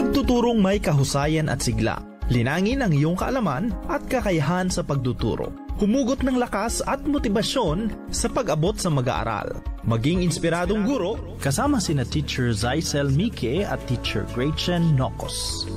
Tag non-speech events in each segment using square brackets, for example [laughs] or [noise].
Pagtuturong may kahusayan at sigla. Linangin ang iyong kaalaman at kakayahan sa pagtuturo. Humugot ng lakas at motibasyon sa pag-abot sa mag-aaral. Maging inspiradong guro kasama sina Teacher Zaisel Mike at Teacher Gretchen Nokos.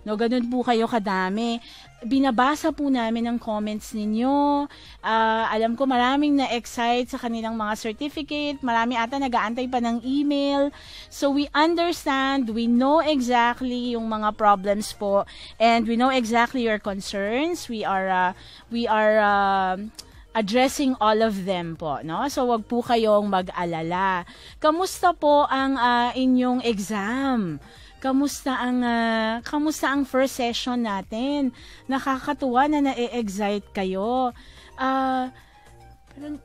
No, ganun po kayo kadami. Binabasa po namin ang comments ninyo. Uh, alam ko maraming na-excite sa kanilang mga certificate. Marami ata nag-aantay pa ng email. So we understand, we know exactly yung mga problems po and we know exactly your concerns. We are uh, we are uh, addressing all of them po, no? So wag po kayong mag-alala. Kamusta po ang uh, inyong exam? Kamusta ang uh, kamusta ang first session natin? Nakakatuwa na na-excite kayo. Uh, parang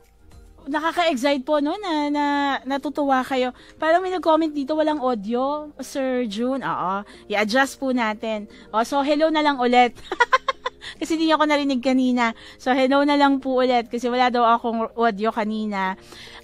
nakaka-excite po no na, na natutuwa kayo. Parang may nag-comment dito walang audio, Sir June. Oo, i-adjust po natin. O, so hello na lang ulit. [laughs] kasi hindi ako narinig kanina. So hello na lang po ulit kasi wala daw akong audio kanina.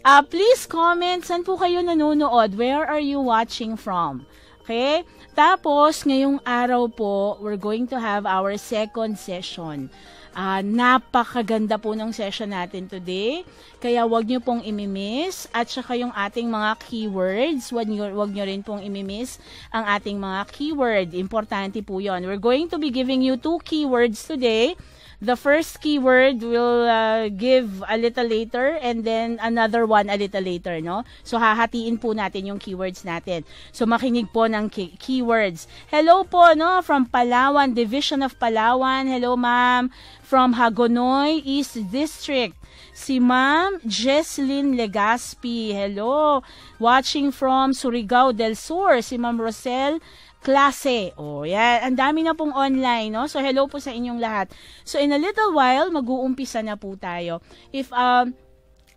Uh, please comment saan po kayo nanonood? Where are you watching from? Okay? Tapos, ngayong araw po, we're going to have our second session. Uh, napakaganda po ng session natin today. Kaya wag nyo pong imimiss. At saka yung ating mga keywords, wag nyo, wag nyo rin pong imimiss ang ating mga keyword. Importante po yon. We're going to be giving you two keywords today. The first keyword will uh, give a little later and then another one a little later, no? So hahatiin po natin yung keywords natin. So makinig po ng key- keywords. Hello po, no? From Palawan, Division of Palawan. Hello, ma'am. From Hagonoy East District. Si Ma'am Jesslyn Legaspi. Hello. Watching from Surigao del Sur. Si Ma'am Rosel klase. O, oh, yan. Ang dami na pong online, no? So, hello po sa inyong lahat. So, in a little while, mag-uumpisa na po tayo. If, um,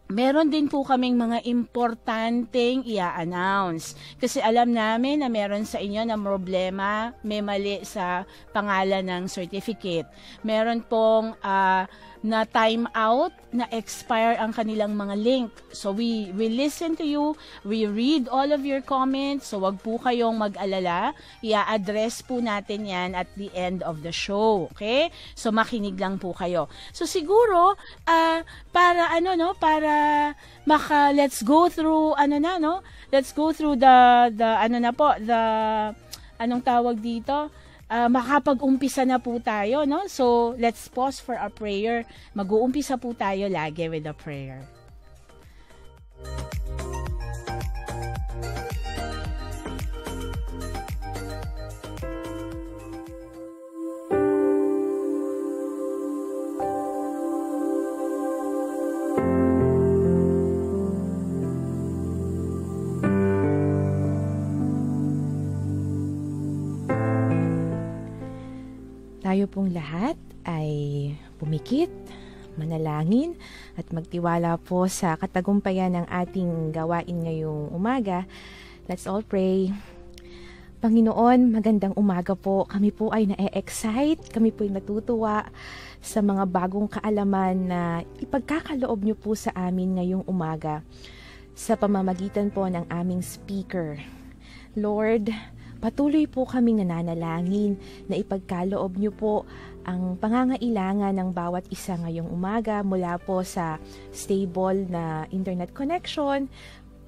meron din po kaming mga importanteng i-announce. Kasi alam namin na meron sa inyo na problema, may mali sa pangalan ng certificate. Meron pong uh, na time out, na expire ang kanilang mga link. So we we listen to you, we read all of your comments. So wag po kayong mag-alala. I-address po natin 'yan at the end of the show, okay? So makinig lang po kayo. So siguro uh, para ano no, para maka let's go through ano na no? Let's go through the the ano na po, the anong tawag dito? Uh, makapag-umpisa na po tayo, no? So, let's pause for a prayer. Mag-uumpisa po tayo lagi with a prayer. Tayo pong lahat ay pumikit, manalangin at magtiwala po sa katagumpayan ng ating gawain ngayong umaga. Let's all pray. Panginoon, magandang umaga po. Kami po ay na-excite, kami po ay natutuwa sa mga bagong kaalaman na ipagkakaloob niyo po sa amin ngayong umaga sa pamamagitan po ng aming speaker. Lord, Patuloy po kaming nananalangin na ipagkaloob niyo po ang pangangailangan ng bawat isa ngayong umaga mula po sa stable na internet connection,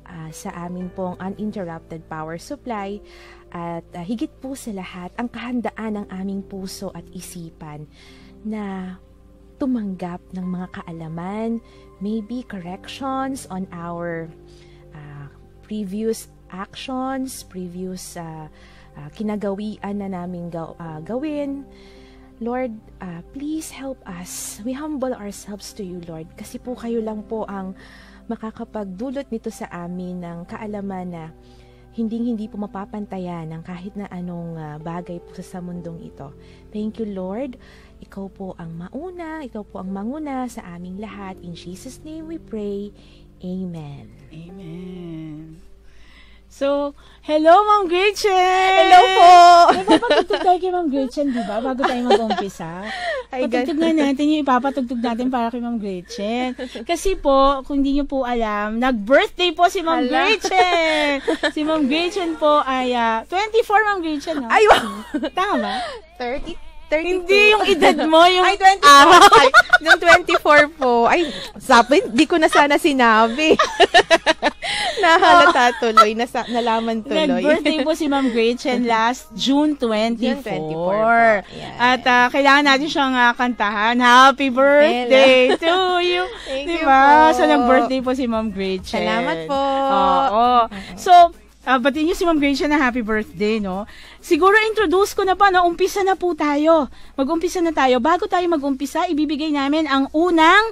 uh, sa amin pong uninterrupted power supply, at uh, higit po sa lahat, ang kahandaan ng aming puso at isipan na tumanggap ng mga kaalaman, maybe corrections on our uh, previous actions, previous uh, uh, kinagawian na namin gaw, uh, gawin. Lord, uh, please help us. We humble ourselves to you, Lord, kasi po kayo lang po ang makakapagdulot nito sa amin ng kaalaman na hinding-hindi po mapapantayan ng kahit na anong uh, bagay po sa mundong ito. Thank you, Lord. Ikaw po ang mauna, ikaw po ang manguna sa aming lahat. In Jesus' name we pray. Amen. Amen. So, hello Ma'am Gretchen! Hello po! [laughs] Napapatugtog tayo kay Ma'am Gretchen, di ba? Bago tayo mag-umpisa. Patugtog na natin yung ipapatugtog natin para kay Ma'am Gretchen. Kasi po, kung hindi nyo po alam, nag-birthday po si Ma'am Gretchen! [laughs] si Ma'am Gretchen po ay ah, uh, 24 Ma'am Gretchen, no? Ay, wow! Tama? 33. 32. Hindi yung edad mo, yung Ay, 24. araw. Ay, nung 24 po. Ay, sabi, di ko na sana sinabi. [laughs] Nahalata tuloy, nasa, nalaman tuloy. Nag-birthday po si Ma'am Gretchen [laughs] last June 24. June 24 po. Yan. At ah, kailangan natin siyang ah, kantahan. Happy birthday to you. [laughs] Thank you diba? po. So, nag-birthday po si Ma'am Gretchen. Salamat po. Oo. So, uh, batiin niyo si Ma'am Gretchen na happy birthday, no? Siguro introduce ko na pa, no? Umpisa na po tayo. Mag-umpisa na tayo. Bago tayo mag-umpisa, ibibigay namin ang unang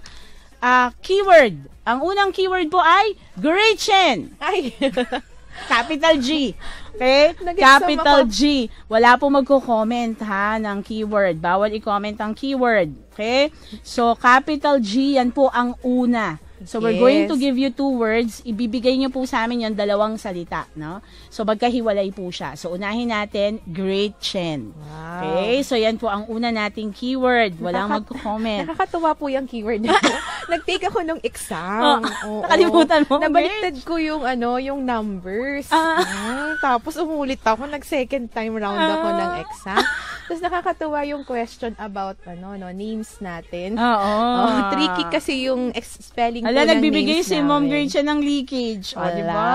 ah, keyword. Ang unang keyword po ay Gretchen. Ay, [laughs] Capital G. Okay? [laughs] Capital. G. Wala po magko-comment ha ng keyword. Bawal i-comment ang keyword. Okay? So, capital G, yan po ang una. So, we're Yes. going to give you two words. Ibibigay niyo po sa amin yung dalawang salita. No? So, magkahiwalay po siya. So, unahin natin, Great Chen. Wow. Okay? So, yan po ang una nating keyword. Walang Nakaka- magko-comment. Nakakatuwa po yung keyword na. [laughs] Nag-take ako ng exam. Oh, Oo. nakalimutan mo, Nabaliktad ko yung ano, yung numbers. Ah. Mm, tapos umulit ako, nag-second time round ako Ah. ng exam. Tapos nakakatuwa yung question about ano, no, names natin. Oo. Oh, tricky kasi yung spelling po Ala, ng nagbibigay si Ma'am. Gretchen ng leakage. O, Wala. di ba?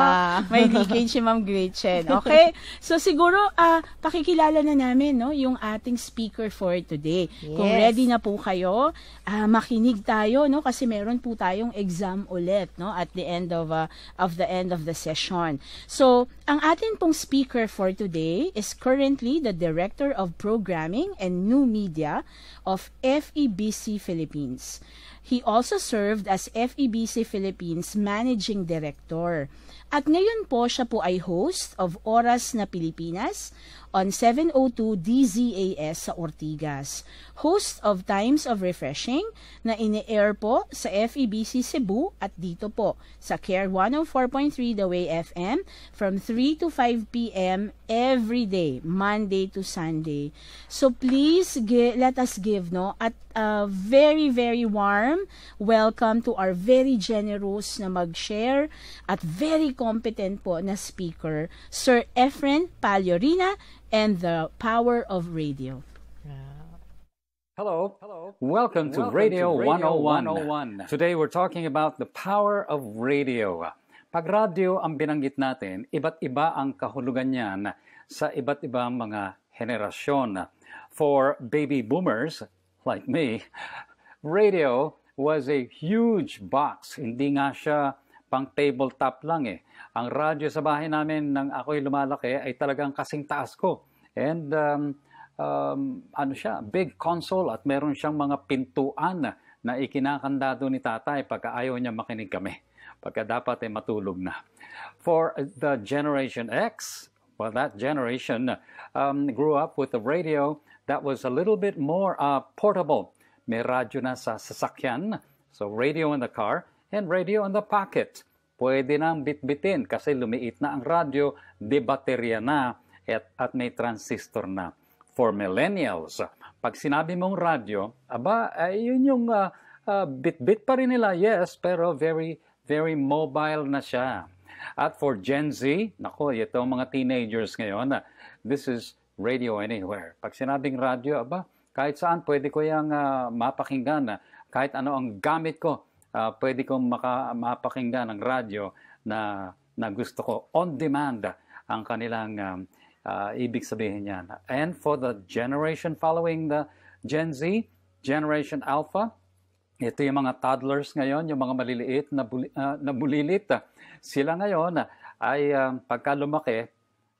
May leakage si Ma'am Gretchen. [laughs] Okay? So, siguro, ah pakikilala na namin, no, yung ating speaker for today. Kung Yes. ready na po kayo, ah makinig tayo, no, kasi meron po tayong exam ulit, no, at the end of, ah, of the end of the session. So, ang atin pong speaker for today is currently the Director of Programming and New Media of FEBC Philippines. He also served as FEBC Philippines Managing Director. At ngayon po siya po ay host of Oras na Pilipinas on 702 DZAS sa Ortigas. Host of Times of Refreshing na ini-air po sa FEBC Cebu at dito po sa Care 104.3 The Way FM from 3 to 5 p.m. every day, Monday to Sunday. So please gi- let us give no at a very very warm welcome to our very generous na mag-share at very competent po na speaker, Sir Efren Paliorina and the Power of Radio. Hello. Hello. Welcome, to Radio, 101. Today we're talking about the power of radio. Pag radio ang binanggit natin, iba't iba ang kahulugan niyan sa iba't ibang mga henerasyon. For baby boomers like me, radio was a huge box. Hindi nga siya pang tabletop lang eh. Ang radyo sa bahay namin nang ako'y lumalaki ay talagang kasing taas ko. And um, um, ano siya, big console at meron siyang mga pintuan na ikinakandado ni tatay pagka ayaw niya makinig kami. Pagka dapat ay matulog na. For the Generation X, well, that generation um, grew up with a radio that was a little bit more uh, portable. May radyo na sa sasakyan, so radio in the car, and radio in the pocket. Pwede nang bitbitin kasi lumiit na ang radyo, de baterya na, at, at may transistor na. For millennials, pag sinabi mong radyo, aba, ay yun yung uh, uh, bit-bit pa rin nila, yes, pero very, very mobile na siya. At for Gen Z, nako, ito mga teenagers ngayon, this is radio anywhere. Pag sinabing radio, aba, kahit saan pwede ko yung uh, mapakinggan. Kahit ano ang gamit ko, uh, pwede kong maka, mapakinggan ng radio na, na gusto ko. On demand ang kanilang um, uh, ibig sabihin yan. And for the generation following the Gen Z, Generation Alpha, ito yung mga toddlers ngayon, yung mga maliliit na, buli, uh, na bulilit. Sila ngayon ay uh, pagka lumaki,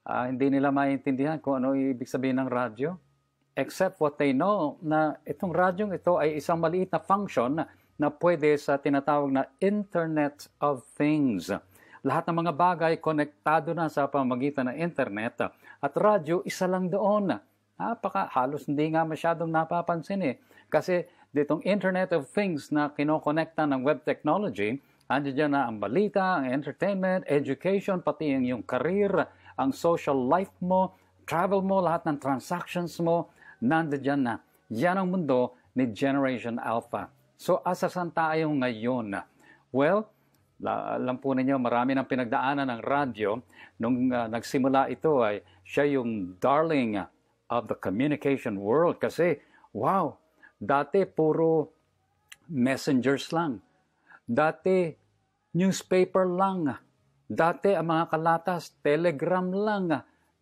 uh, hindi nila maintindihan kung ano ibig sabihin ng radyo. Except what they know na itong radyong ito ay isang maliit na function na pwede sa tinatawag na Internet of Things. Lahat ng mga bagay konektado na sa pamagitan ng internet at radyo isa lang doon. Napaka halos hindi nga masyadong napapansin eh. Kasi ditong Internet of Things na kinokonekta ng web technology, andiyan na ang balita, ang entertainment, education, pati ang iyong career, ang social life mo, travel mo, lahat ng transactions mo, nandiyan na. Yan ang mundo ni Generation Alpha. So, asasan tayo ngayon? Well, alam po ninyo, marami ng pinagdaanan ng radyo. Nung uh, nagsimula ito ay siya yung darling of the communication world kasi, wow, Dati puro messengers lang. Dati newspaper lang. Dati ang mga kalatas, telegram lang.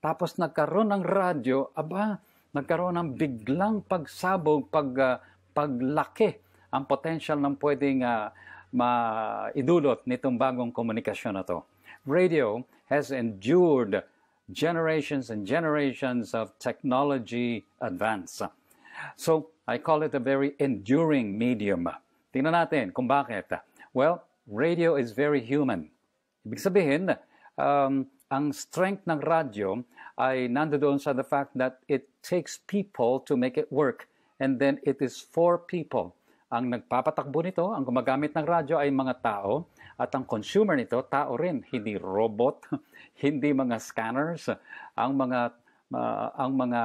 Tapos nagkaroon ng radyo, aba, nagkaroon ng biglang pagsabog, pag, uh, paglaki ang potential ng pwedeng uh, maidulot nitong bagong komunikasyon na to. Radio has endured generations and generations of technology advance. So, I call it a very enduring medium. Tingnan natin kung bakit. Well, radio is very human. Ibig sabihin, um, ang strength ng radyo ay nandoon sa the fact that it takes people to make it work and then it is for people. Ang nagpapatakbo nito, ang gumagamit ng radyo ay mga tao at ang consumer nito, tao rin, hindi robot, [laughs] hindi mga scanners. Ang mga uh, ang mga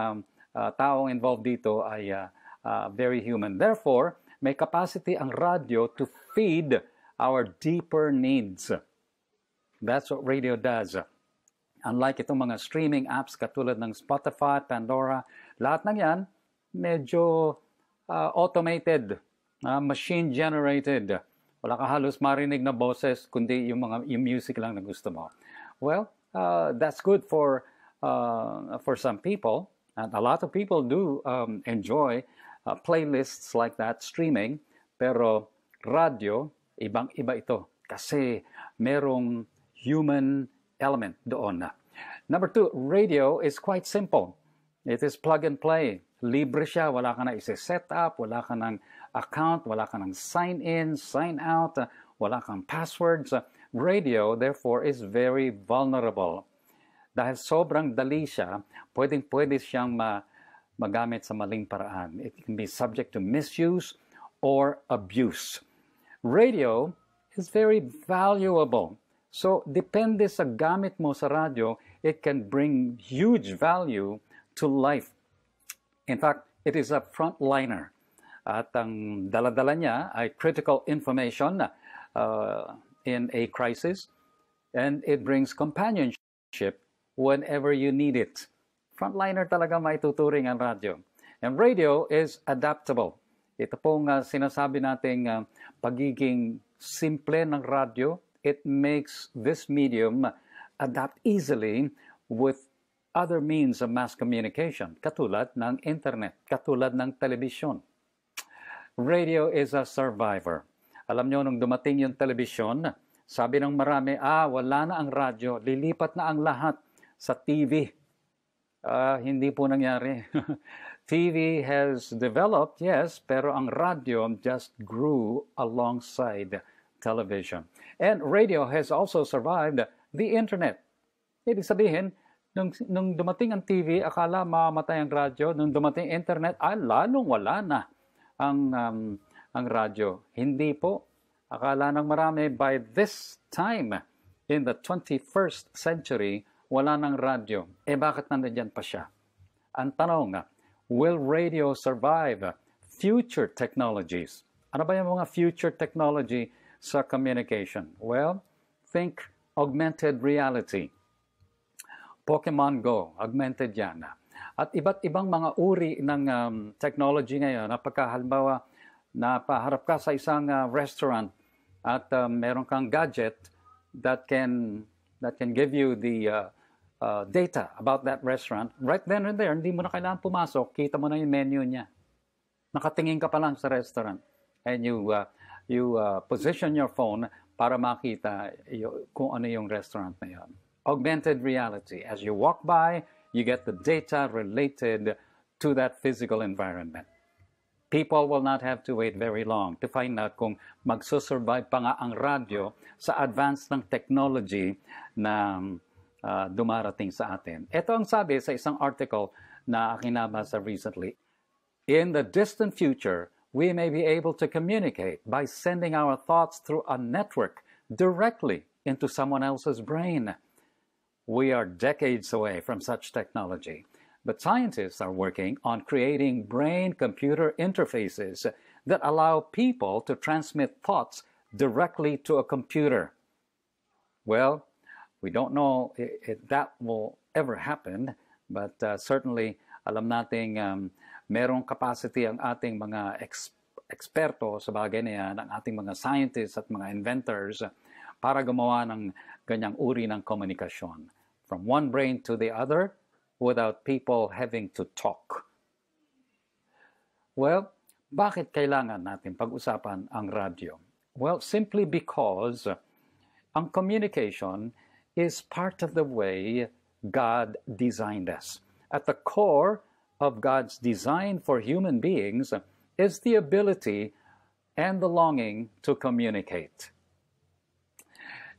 uh, taong involved dito ay uh, uh, very human. Therefore, may capacity ang radio to feed our deeper needs. That's what radio does. Unlike itong mga streaming apps katulad ng Spotify, Pandora, lahat ng yan medyo uh, automated, uh, machine-generated. Wala ka halos marinig na boses, kundi yung mga yung music lang na gusto mo. Well, uh, that's good for uh, for some people, and a lot of people do um, enjoy uh, playlists like that, streaming, pero radio, ibang-iba ito kasi merong human element doon. Number two, radio is quite simple. It is plug and play. Libre siya, wala ka na isi-set up, wala ka ng account, wala ka ng sign in, sign out, wala kang passwords. Radio, therefore, is very vulnerable. Dahil sobrang dali siya, pwedeng-pwede siyang ma- magamit sa maling paraan. It can be subject to misuse or abuse. Radio is very valuable. So, depende sa gamit mo sa radio, it can bring huge value to life. In fact, it is a frontliner. At ang daladala niya ay critical information uh, in a crisis, and it brings companionship whenever you need it frontliner talaga maituturing ang radyo. And radio is adaptable. Ito pong uh, sinasabi nating uh, pagiging simple ng radyo, it makes this medium adapt easily with other means of mass communication, katulad ng internet, katulad ng television. Radio is a survivor. Alam nyo, nung dumating yung television, sabi ng marami, ah, wala na ang radyo, lilipat na ang lahat sa TV Uh, hindi po nangyari. [laughs] TV has developed, yes, pero ang radio just grew alongside television. And radio has also survived the internet. Ibig sabihin, nung, nung dumating ang TV, akala mamatay ang radyo. Nung dumating internet, ay lalong wala na ang, um, ang radyo. Hindi po. Akala ng marami, by this time, in the 21st century, wala ng radyo. Eh bakit nandiyan pa siya? Ang tanong, will radio survive future technologies? Ano ba yung mga future technology sa communication? Well, think augmented reality. Pokemon Go, augmented yan. At iba't ibang mga uri ng um, technology ngayon na pagkahalimbawa na paharap ka sa isang uh, restaurant at uh, meron kang gadget that can that can give you the uh, uh, data about that restaurant, right then and there, hindi mo na kailangan pumasok, kita mo na yung menu niya. Nakatingin ka pa lang sa restaurant. And you, uh, you uh, position your phone para makita yung, kung ano yung restaurant na yun. Augmented reality. As you walk by, you get the data related to that physical environment. People will not have to wait very long to find out kung magsusurvive pa nga ang radyo sa advance ng technology na uh, dumarating sa atin. Ito ang sabi sa isang article na aking nabasa recently. In the distant future, we may be able to communicate by sending our thoughts through a network directly into someone else's brain. We are decades away from such technology, but scientists are working on creating brain computer interfaces that allow people to transmit thoughts directly to a computer. Well, we don't know if, that will ever happen, but uh, certainly alam nating um, merong capacity ang ating mga ex- eksperto sa bagay na ang ating mga scientists at mga inventors para gumawa ng ganyang uri ng komunikasyon. From one brain to the other without people having to talk. Well, bakit kailangan natin pag-usapan ang radyo? Well, simply because ang communication is part of the way God designed us. At the core of God's design for human beings is the ability and the longing to communicate.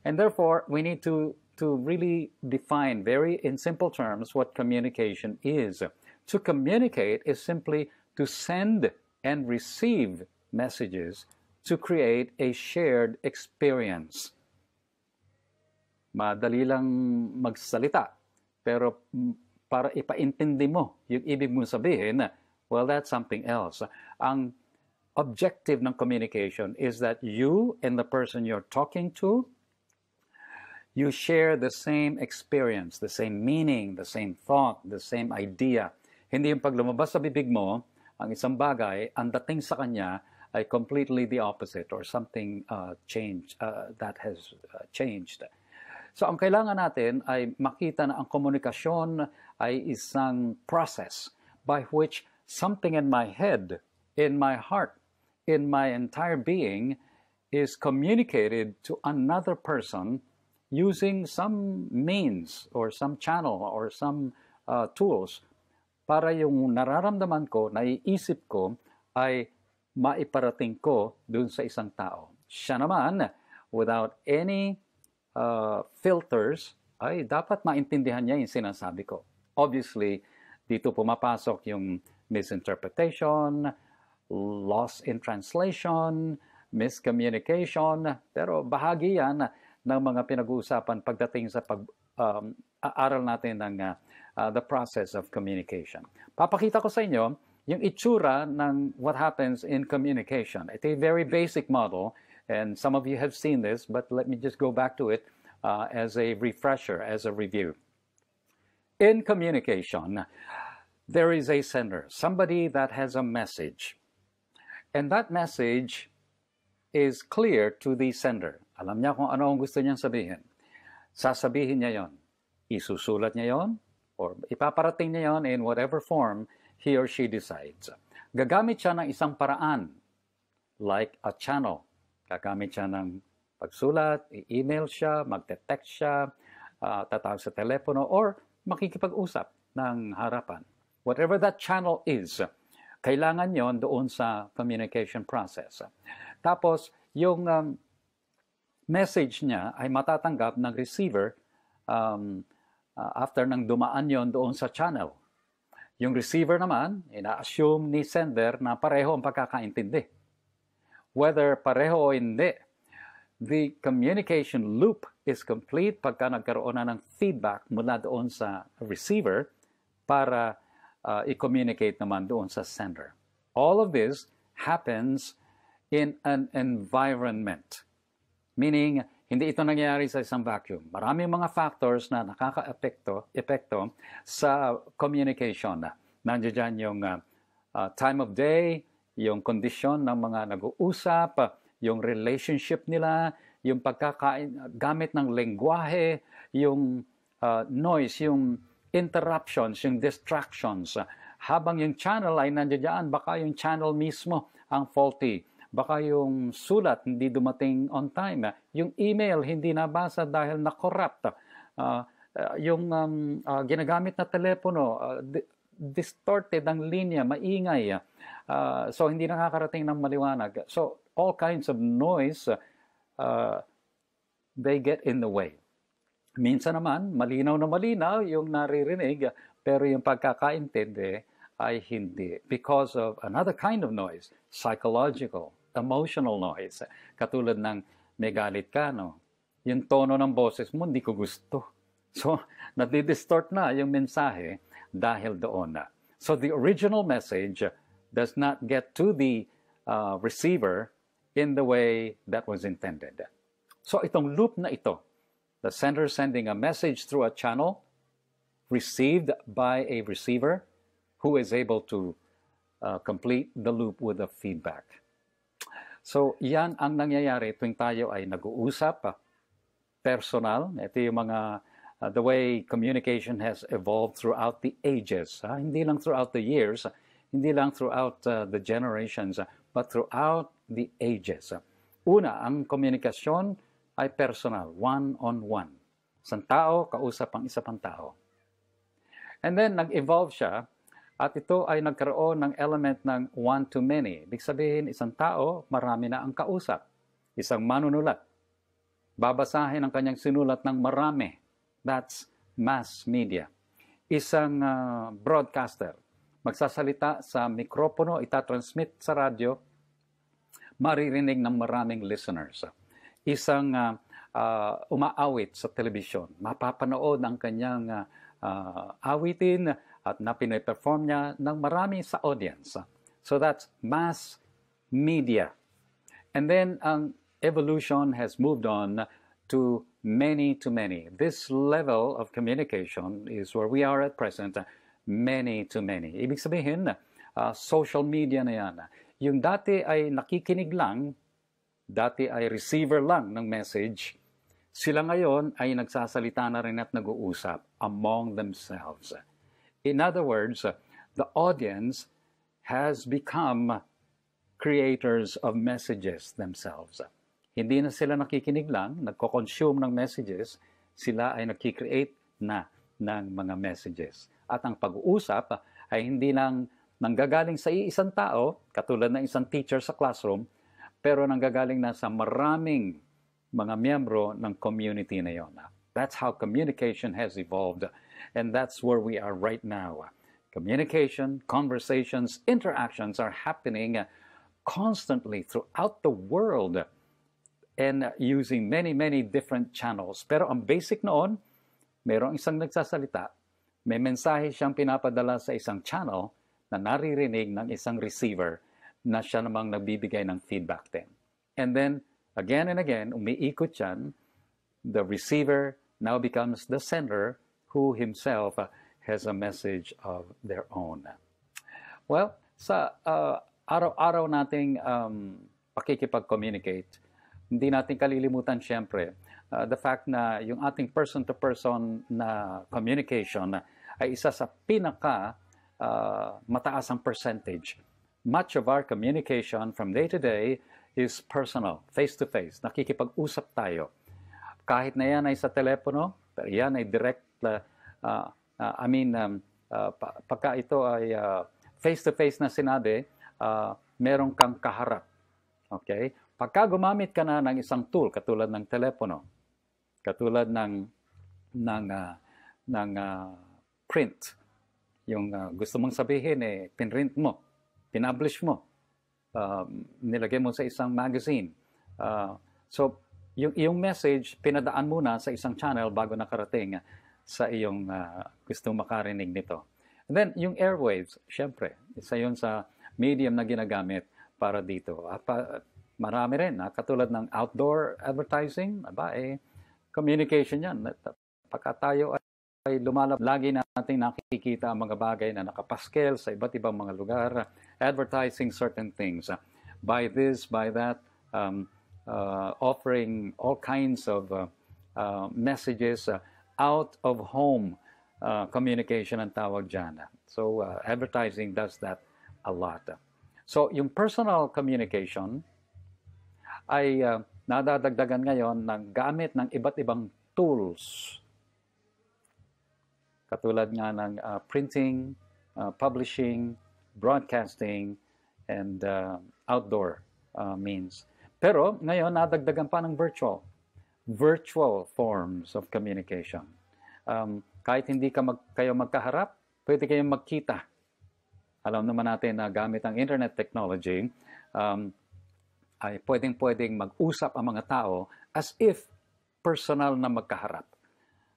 And therefore, we need to, to really define very in simple terms what communication is. To communicate is simply to send and receive messages to create a shared experience. madali lang magsalita. Pero para ipaintindi mo yung ibig mong sabihin, well, that's something else. Ang objective ng communication is that you and the person you're talking to, you share the same experience, the same meaning, the same thought, the same idea. Hindi yung pag lumabas sa bibig mo, ang isang bagay, ang dating sa kanya ay completely the opposite or something uh, changed, uh, that has uh, changed. So ang kailangan natin ay makita na ang komunikasyon ay isang process by which something in my head, in my heart, in my entire being is communicated to another person using some means or some channel or some uh, tools para yung nararamdaman ko, naiisip ko ay maiparating ko dun sa isang tao. Siya naman, without any uh, filters, ay dapat maintindihan niya yung sinasabi ko. Obviously, dito pumapasok yung misinterpretation, loss in translation, miscommunication, pero bahagi yan ng mga pinag-uusapan pagdating sa pag um, aaral natin ng uh, the process of communication. Papakita ko sa inyo yung itsura ng what happens in communication. Ito a very basic model And some of you have seen this, but let me just go back to it uh, as a refresher, as a review. In communication, there is a sender, somebody that has a message. And that message is clear to the sender. Alam niya kung ano ang gusto niyang sabihin. Sasabihin niya yon. Isusulat niya yon or ipaparating niya yon in whatever form he or she decides. Gagamit siya ng isang paraan like a channel Gagamit siya ng pagsulat, i-email siya, magte-text siya, uh, tatawag sa telepono, or makikipag-usap ng harapan. Whatever that channel is, kailangan yon doon sa communication process. Tapos, yung um, message niya ay matatanggap ng receiver um, uh, after nang dumaan yon doon sa channel. Yung receiver naman, ina-assume ni sender na pareho ang pagkakaintindi whether pareho o hindi, the communication loop is complete pagka nagkaroon na ng feedback mula doon sa receiver para uh, i-communicate naman doon sa sender. All of this happens in an environment. Meaning, hindi ito nangyayari sa isang vacuum. Maraming mga factors na nakaka-epekto epekto sa communication. Nandiyan dyan yung uh, time of day, yung kondisyon ng mga nag-uusap, yung relationship nila, yung pagkakain, gamit ng lengguwahe, yung uh, noise, yung interruptions, yung distractions. Habang yung channel ay nandiyan, baka yung channel mismo ang faulty Baka yung sulat hindi dumating on time. Yung email hindi nabasa dahil na-corrupt. Uh, yung um, uh, ginagamit na telepono, uh, di- distorted ang linya, maingay. Uh, so hindi nakakarating ng maliwanag. So all kinds of noise, uh, they get in the way. Minsan naman, malinaw na malinaw yung naririnig, pero yung pagkakaintindi ay hindi because of another kind of noise, psychological emotional noise. Katulad ng may galit ka, no? Yung tono ng boses mo, hindi ko gusto. [laughs] So, nadidistort na yung mensahe dahil doon na. So, the original message does not get to the uh, receiver in the way that was intended. So, itong loop na ito, the sender sending a message through a channel received by a receiver who is able to uh, complete the loop with a feedback. So, yan ang nangyayari tuwing tayo ay nag-uusap, ah, personal. Ito yung mga, uh, the way communication has evolved throughout the ages. Ha? Hindi lang throughout the years, hindi lang throughout uh, the generations, but throughout the ages. Una, ang komunikasyon ay personal, one-on-one. Isang tao, kausap ang isa pang tao. And then, nag-evolve siya at ito ay nagkaroon ng element ng one-to-many. Ibig sabihin, isang tao, marami na ang kausap. Isang manunulat. Babasahin ang kanyang sinulat ng marami. That's mass media. Isang uh, broadcaster, magsasalita sa mikropono, itatransmit sa radyo, maririnig ng maraming listeners. Isang uh, uh, umaawit sa telebisyon, mapapanood ang kanyang uh, uh, awitin at na piniperform niya ng marami sa audience. So that's mass media. And then ang evolution has moved on to many to many. This level of communication is where we are at present, many to many. Ibig sabihin, uh, social media na yan. Yung dati ay nakikinig lang, dati ay receiver lang ng message, sila ngayon ay nagsasalita na rin at nag-uusap among themselves. In other words, the audience has become creators of messages themselves. Hindi na sila nakikinig lang, nagko-consume ng messages, sila ay nakikreate na ng mga messages. At ang pag-uusap ay hindi lang nanggagaling sa isang tao, katulad ng isang teacher sa classroom, pero nanggagaling na sa maraming mga miyembro ng community na yon. That's how communication has evolved And that's where we are right now. Communication, conversations, interactions are happening constantly throughout the world and using many, many different channels. Pero ang basic noon, mayroong isang nagsasalita, may mensahe siyang pinapadala sa isang channel na naririnig ng isang receiver na siya namang nagbibigay ng feedback din. And then, again and again, umiikot yan, the receiver now becomes the sender who himself uh, has a message of their own. Well, sa uh, araw-araw nating um, pakikipag-communicate, hindi natin kalilimutan siyempre uh, the fact na yung ating person-to-person na communication ay isa sa pinaka uh, mataas ang percentage. Much of our communication from day to day is personal, face-to-face. Nakikipag-usap tayo. Kahit na yan ay sa telepono, pero yan ay direct uh, uh, I mean, um, uh, pagka ito ay face-to-face na sinabi, uh, meron kang kaharap. Okay? Pagka gumamit ka na ng isang tool, katulad ng telepono, katulad ng, ng, uh, ng uh, print, yung uh, gusto mong sabihin, eh, pinrint mo, pinablish mo, uh, nilagay mo sa isang magazine. Uh, so, yung, yung message, pinadaan muna sa isang channel bago nakarating sa iyong uh, gustong makarinig nito. And then, yung airwaves, syempre, isa yun sa medium na ginagamit para dito. At pa, marami rin, na katulad ng outdoor advertising, aba, eh, communication yan. Pagka tayo ay lumalab, lagi natin nakikita ang mga bagay na nakapaskel sa iba't ibang mga lugar, advertising certain things. Buy this, buy that, um, uh, offering all kinds of uh, uh, messages uh, out of home uh, communication ang tawag dyan. So, uh, advertising does that a lot. So, yung personal communication ay uh, nadadagdagan ngayon ng gamit ng iba't ibang tools. Katulad nga ng uh, printing, uh, publishing, broadcasting, and uh, outdoor uh, means. Pero ngayon, nadagdagan pa ng virtual. Virtual forms of communication. Um, kahit hindi ka mag, kayo magkaharap, pwede kayong magkita. Alam naman natin na gamit ang internet technology, um, ay pwedeng-pwedeng mag-usap ang mga tao as if personal na magkaharap.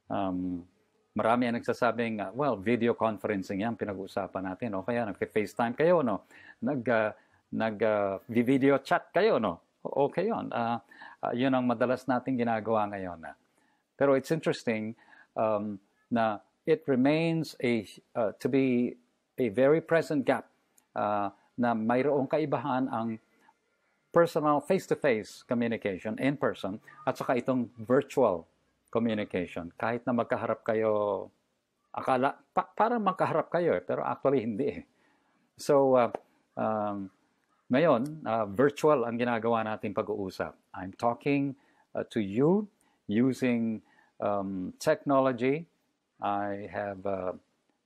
Um, marami ang nagsasabing, uh, well, video conferencing yan, pinag-uusapan natin. O kaya nag-FaceTime kayo, no? Nag, uh, nag-video uh, chat kayo, no? Okay yun. Uh, uh, yun ang madalas natin ginagawa ngayon. Uh. Pero it's interesting um, na it remains a uh, to be a very present gap uh, na mayroong kaibahan ang personal face-to-face communication in person at saka itong virtual communication. Kahit na magkaharap kayo, akala, pa, parang magkaharap kayo eh, pero actually hindi eh. So, uh, um, ngayon, uh, virtual ang ginagawa natin pag-uusap. I'm talking uh, to you using um, technology. I have uh,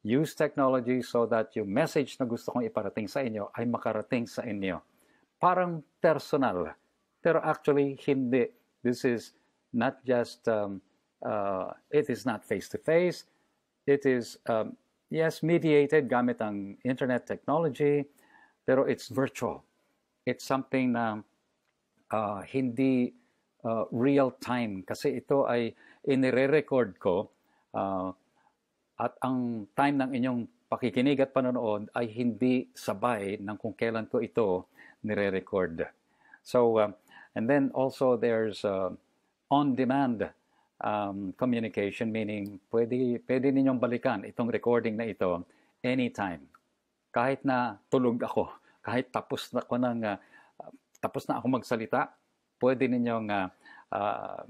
used technology so that yung message na gusto kong iparating sa inyo ay makarating sa inyo. Parang personal. Pero actually, hindi. This is not just, um, uh, it is not face-to-face. It is, um, yes, mediated gamit ang internet technology, pero it's virtual it's something na uh, hindi uh, real time kasi ito ay inire-record ko uh, at ang time ng inyong pakikinig at panonood ay hindi sabay ng kung kailan ko ito nire-record. So, uh, and then also there's uh, on-demand um, communication, meaning pwede, pwede ninyong balikan itong recording na ito anytime. Kahit na tulog ako kahit tapos na ako ng, uh, tapos na ako magsalita, pwede ninyong uh, uh,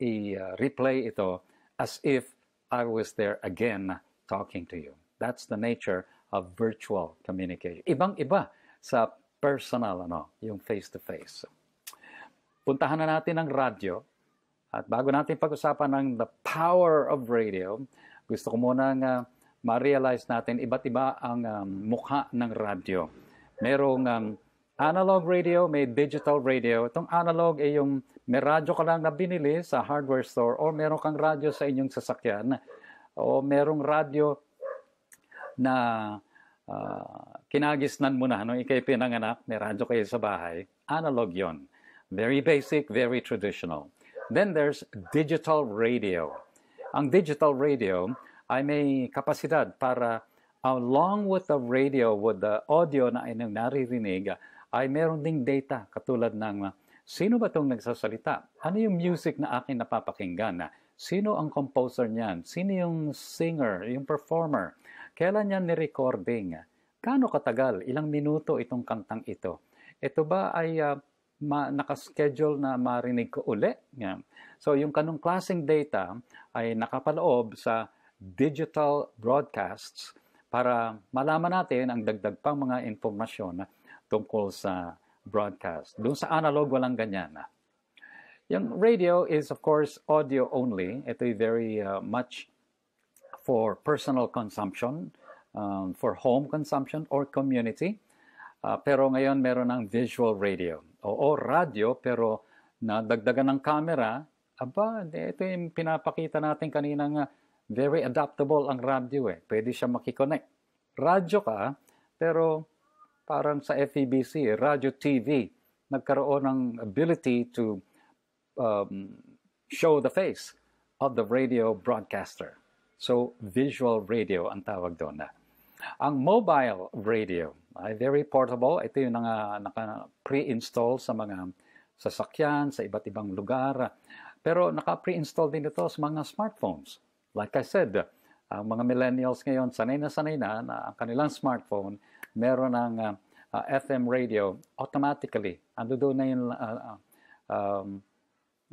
i-replay ito as if I was there again talking to you. That's the nature of virtual communication. Ibang-iba sa personal, ano, yung face-to-face. Puntahan na natin ang radyo. At bago natin pag-usapan ng the power of radio, gusto ko muna uh, ma-realize natin iba't iba ang um, mukha ng radyo. Merong um, analog radio, may digital radio. Itong analog ay yung may radyo ka lang na binili sa hardware store or meron kang radyo sa inyong sasakyan o merong radyo na uh, kinagisnan mo na nung ikay pinanganak, may radyo kayo sa bahay. Analog yon. Very basic, very traditional. Then there's digital radio. Ang digital radio ay may kapasidad para along with the radio, with the audio na inyong naririnig, ay meron ding data katulad ng sino ba itong nagsasalita? Ano yung music na akin napapakinggan? Sino ang composer niyan? Sino yung singer, yung performer? Kailan niyan ni-recording? Kano katagal? Ilang minuto itong kantang ito? Ito ba ay uh, ma- nakaschedule na marinig ko uli? So yung kanong klaseng data ay nakapaloob sa digital broadcasts para malaman natin ang dagdag pang mga informasyon tungkol sa broadcast. Doon sa analog, walang ganyan. Yung radio is of course audio only. Ito ay very uh, much for personal consumption, um, for home consumption or community. Uh, pero ngayon meron ng visual radio. Oo, radio pero nadagdagan ng camera. Aba, ito yung pinapakita natin kaninang very adaptable ang radio eh. Pwede siya makikonnect. Radyo ka, pero parang sa FEBC, radio TV, nagkaroon ng ability to um, show the face of the radio broadcaster. So, visual radio ang tawag doon na. Ang mobile radio ay very portable. Ito yung naka, naka pre-install sa mga sasakyan, sa iba't ibang lugar. Pero naka-pre-install din ito sa mga smartphones. Like I said, ang mga millennials ngayon, sanay na sanay na na ang kanilang smartphone meron ng uh, uh, FM radio automatically. Ando doon na yung uh, um,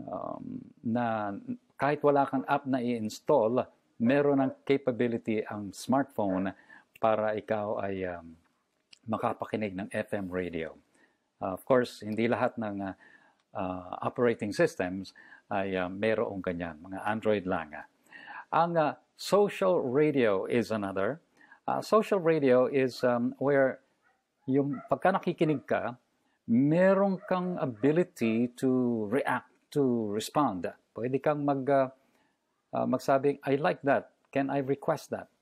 um, na kahit wala kang app na i-install, meron ng capability ang smartphone para ikaw ay um, makapakinig ng FM radio. Uh, of course, hindi lahat ng uh, uh, operating systems ay uh, mayroong ganyan, mga Android lang. Uh. Ang uh, social radio is another. Uh, social radio is um, where yung pagka nakikinig ka, meron kang ability to react, to respond. Pwede kang mag, uh, uh, I like that. Can I request that?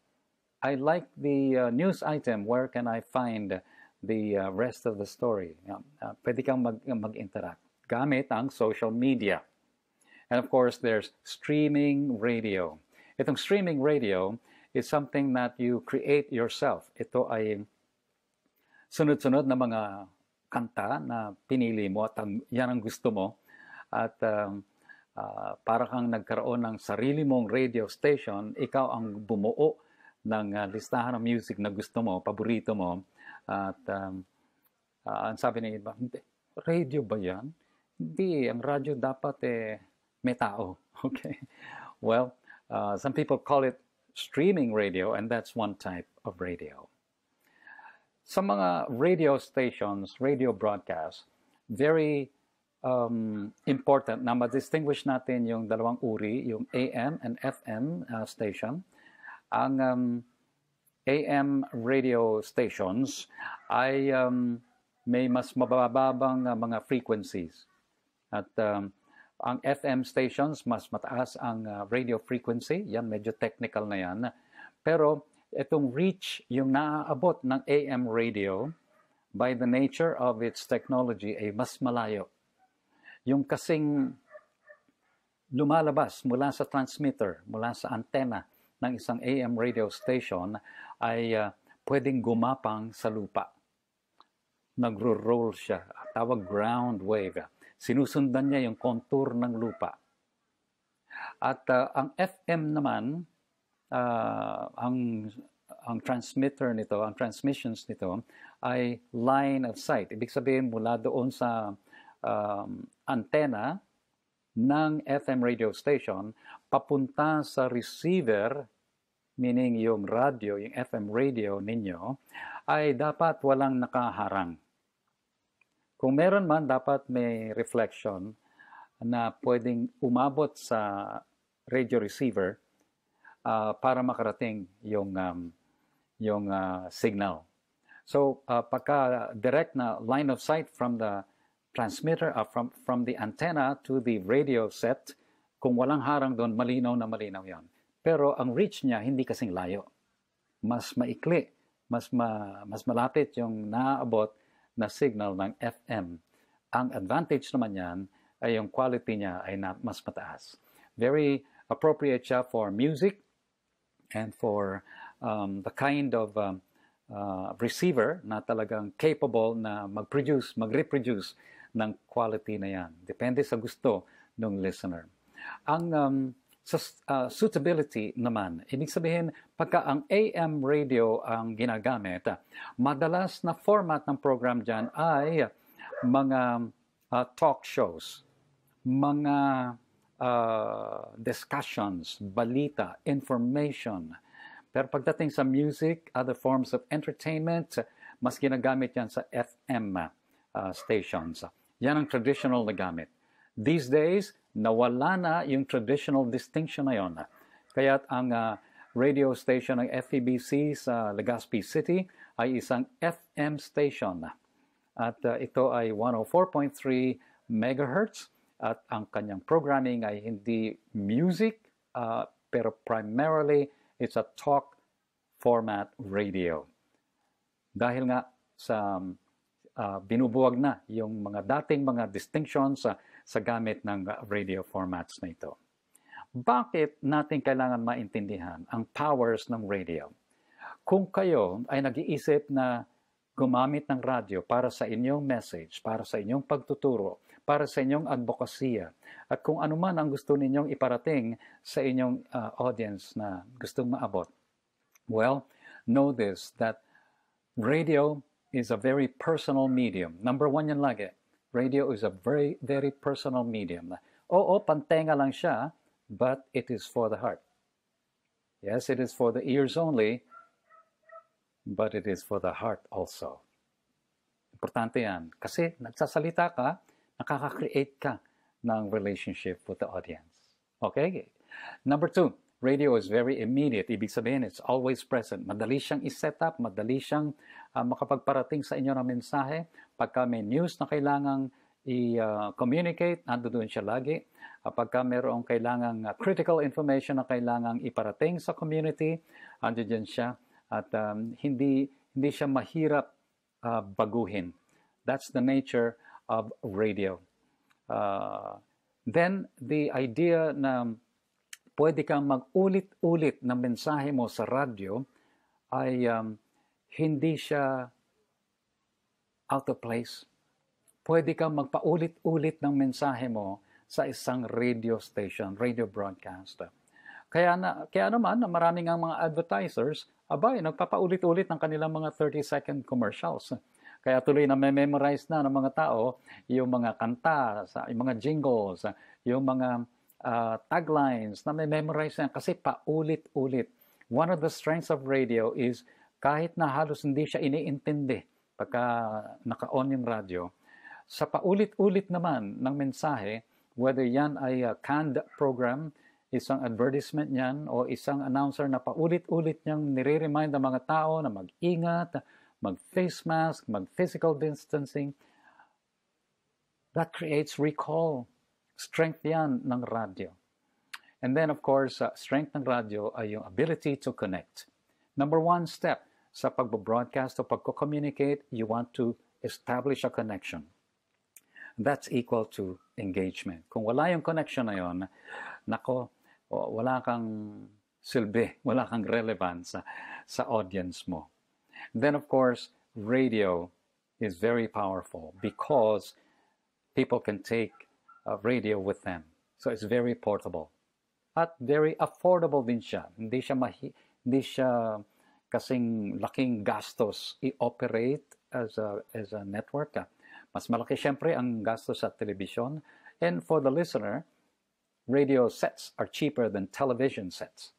I like the uh, news item. Where can I find the uh, rest of the story? Uh, pwede kang mag, mag-interact gamit ang social media. And of course, there's streaming radio. Itong streaming radio is something that you create yourself. Ito ay sunod-sunod na mga kanta na pinili mo at ang, yan ang gusto mo. At um, uh, para kang nagkaroon ng sarili mong radio station, ikaw ang bumuo ng uh, listahan ng music na gusto mo, paborito mo. At um, uh, ang sabi ng iba, radio ba yan? Hindi, ang radyo dapat eh, may tao. [laughs] Okay? Well, uh, some people call it streaming radio and that's one type of radio. Sa mga radio stations, radio broadcasts, very um, important na ma-distinguish natin yung dalawang uri, yung AM and FM uh, station ang um, AM radio stations ay um, may mas mabababang uh, mga frequencies. At um, ang FM stations, mas mataas ang uh, radio frequency. Yan, medyo technical na yan. Pero itong reach, yung naaabot ng AM radio, by the nature of its technology, ay mas malayo. Yung kasing lumalabas mula sa transmitter, mula sa antenna, ng isang AM radio station ay uh, pwedeng gumapang sa lupa. Nagro-roll siya. Tawag ground wave. Sinusundan niya yung contour ng lupa. At uh, ang FM naman, uh, ang ang transmitter nito, ang transmissions nito ay line of sight. Ibig sabihin mula doon sa um, antenna ng FM radio station papunta sa receiver, meaning yung radio, yung FM radio ninyo, ay dapat walang nakaharang. Kung meron man, dapat may reflection na pwedeng umabot sa radio receiver uh, para makarating yung um, yung uh, signal. So uh, pagka direct na line of sight from the transmitter uh, from, from the antenna to the radio set, kung walang harang doon, malinaw na malinaw yan. Pero ang reach niya, hindi kasing layo. Mas maikli, mas, ma, mas malapit yung naaabot na signal ng FM. Ang advantage naman yan ay yung quality niya ay na, mas mataas. Very appropriate siya for music and for um, the kind of um, uh, receiver na talagang capable na mag-produce, mag-reproduce ng quality na yan. Depende sa gusto ng listener. Ang um, sa uh, suitability naman, ibig sabihin, pagka ang AM radio ang ginagamit, madalas na format ng program dyan ay mga uh, talk shows, mga uh, discussions, balita, information. Pero pagdating sa music, other forms of entertainment, mas ginagamit yan sa FM uh, stations. Yan ang traditional na gamit. These days, nawala na yung traditional distinction na yon. Kaya ang uh, radio station ng FEBC sa Legazpi City ay isang FM station. At uh, ito ay 104.3 MHz at ang kanyang programming ay hindi music uh, pero primarily it's a talk format radio. Dahil nga sa uh, binubuwag na yung mga dating mga distinctions uh, sa gamit ng radio formats na ito. Bakit natin kailangan maintindihan ang powers ng radio? kung kayo ay nag-iisip na gumamit ng radyo para sa inyong message, para sa inyong pagtuturo, para sa inyong advokasya, at kung ano man ang gusto ninyong iparating sa inyong uh, audience na gustong maabot. Well, know this, that radio is a very personal medium. Number one yan lagi. Radio is a very, very personal medium. Oo, pantenga lang siya, but it is for the heart. Yes, it is for the ears only, but it is for the heart also. Importante yan. Kasi nagsasalita ka, nakaka-create ka ng relationship with the audience. Okay? Number two, radio is very immediate. Ibig sabihin, it's always present. Madali siyang i-set up, madali siyang uh, makapagparating sa inyo ng mensahe. Pagka may news na kailangang i-communicate, uh, nandoon siya lagi. Uh, pagka mayroong kailangang uh, critical information na kailangang iparating sa community, andiyan siya at um, hindi hindi siya mahirap uh, baguhin. That's the nature of radio. Uh, then the idea na pwede kang mag-ulit-ulit ng mensahe mo sa radyo ay um, hindi siya out of place. Pwede kang magpaulit-ulit ng mensahe mo sa isang radio station, radio broadcast. Kaya, na, kaya naman, maraming ang mga advertisers, abay, nagpapaulit-ulit ng kanilang mga 30-second commercials. Kaya tuloy na memorize na ng mga tao yung mga kanta, yung mga jingles, yung mga uh, taglines na may memorize na kasi paulit-ulit. One of the strengths of radio is kahit na halos hindi siya iniintindi pagka naka-on yung radio, sa paulit-ulit naman ng mensahe, whether yan ay a canned program, isang advertisement niyan o isang announcer na paulit-ulit niyang nire-remind ang mga tao na mag-ingat, mag-face mask, mag-physical distancing. That creates recall. Strength yan ng radyo. And then, of course, uh, strength ng radyo ay yung ability to connect. Number one step sa pag-broadcast o pag-communicate, you want to establish a connection. That's equal to engagement. Kung wala yung connection na yon, nako, wala kang silbi, [laughs] wala kang relevance sa, sa audience mo. Then of course, radio is very powerful because people can take radio with them. So it's very portable. At very affordable din siya. Hindi siya mahi, hindi siya kasing laking gastos i-operate as a, as a network. Mas malaki siyempre ang gastos sa television. And for the listener, radio sets are cheaper than television sets.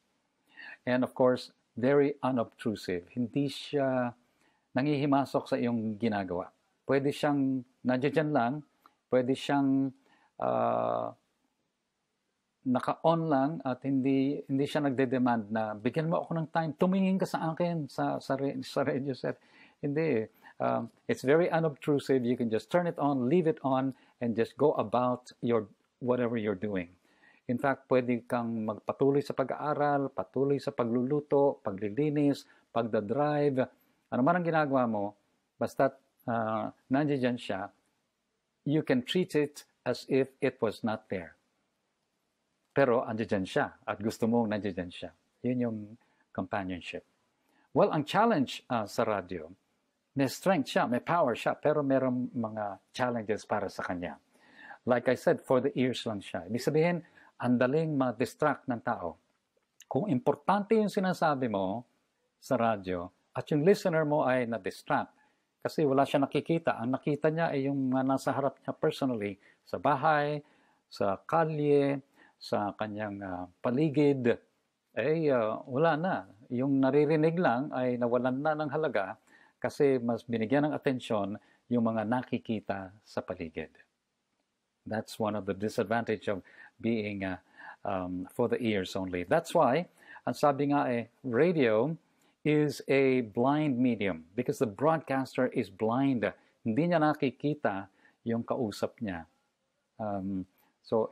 And of course, very unobtrusive. Hindi siya nangihimasok sa iyong ginagawa. Pwede siyang nandiyan lang, pwede siyang uh, naka-on lang at hindi hindi siya nagde-demand na bigyan mo ako ng time, tumingin ka sa akin sa sa, sa radio set. Hindi. Um, it's very unobtrusive. You can just turn it on, leave it on, and just go about your whatever you're doing. In fact, pwede kang magpatuloy sa pag-aaral, patuloy sa pagluluto, paglilinis, pagdadrive, ano man ang ginagawa mo, basta uh, nandiyan siya, you can treat it as if it was not there. Pero andiyan siya at gusto mong nandiyan siya. Yun yung companionship. Well, ang challenge uh, sa radio, may strength siya, may power siya, pero merong mga challenges para sa kanya. Like I said, for the ears lang siya. Ibig sabihin, ang daling ma-distract ng tao. Kung importante yung sinasabi mo sa radyo at yung listener mo ay na-distract kasi wala siya nakikita. Ang nakita niya ay yung nasa harap niya personally sa bahay, sa kalye, sa kanyang uh, paligid. Eh, uh, wala na. Yung naririnig lang ay nawalan na ng halaga kasi mas binigyan ng atensyon yung mga nakikita sa paligid. That's one of the disadvantage of being uh, um, for the ears only. That's why, ang sabi nga eh, radio is a blind medium because the broadcaster is blind. Hindi niya nakikita yung kausap niya. Um, so,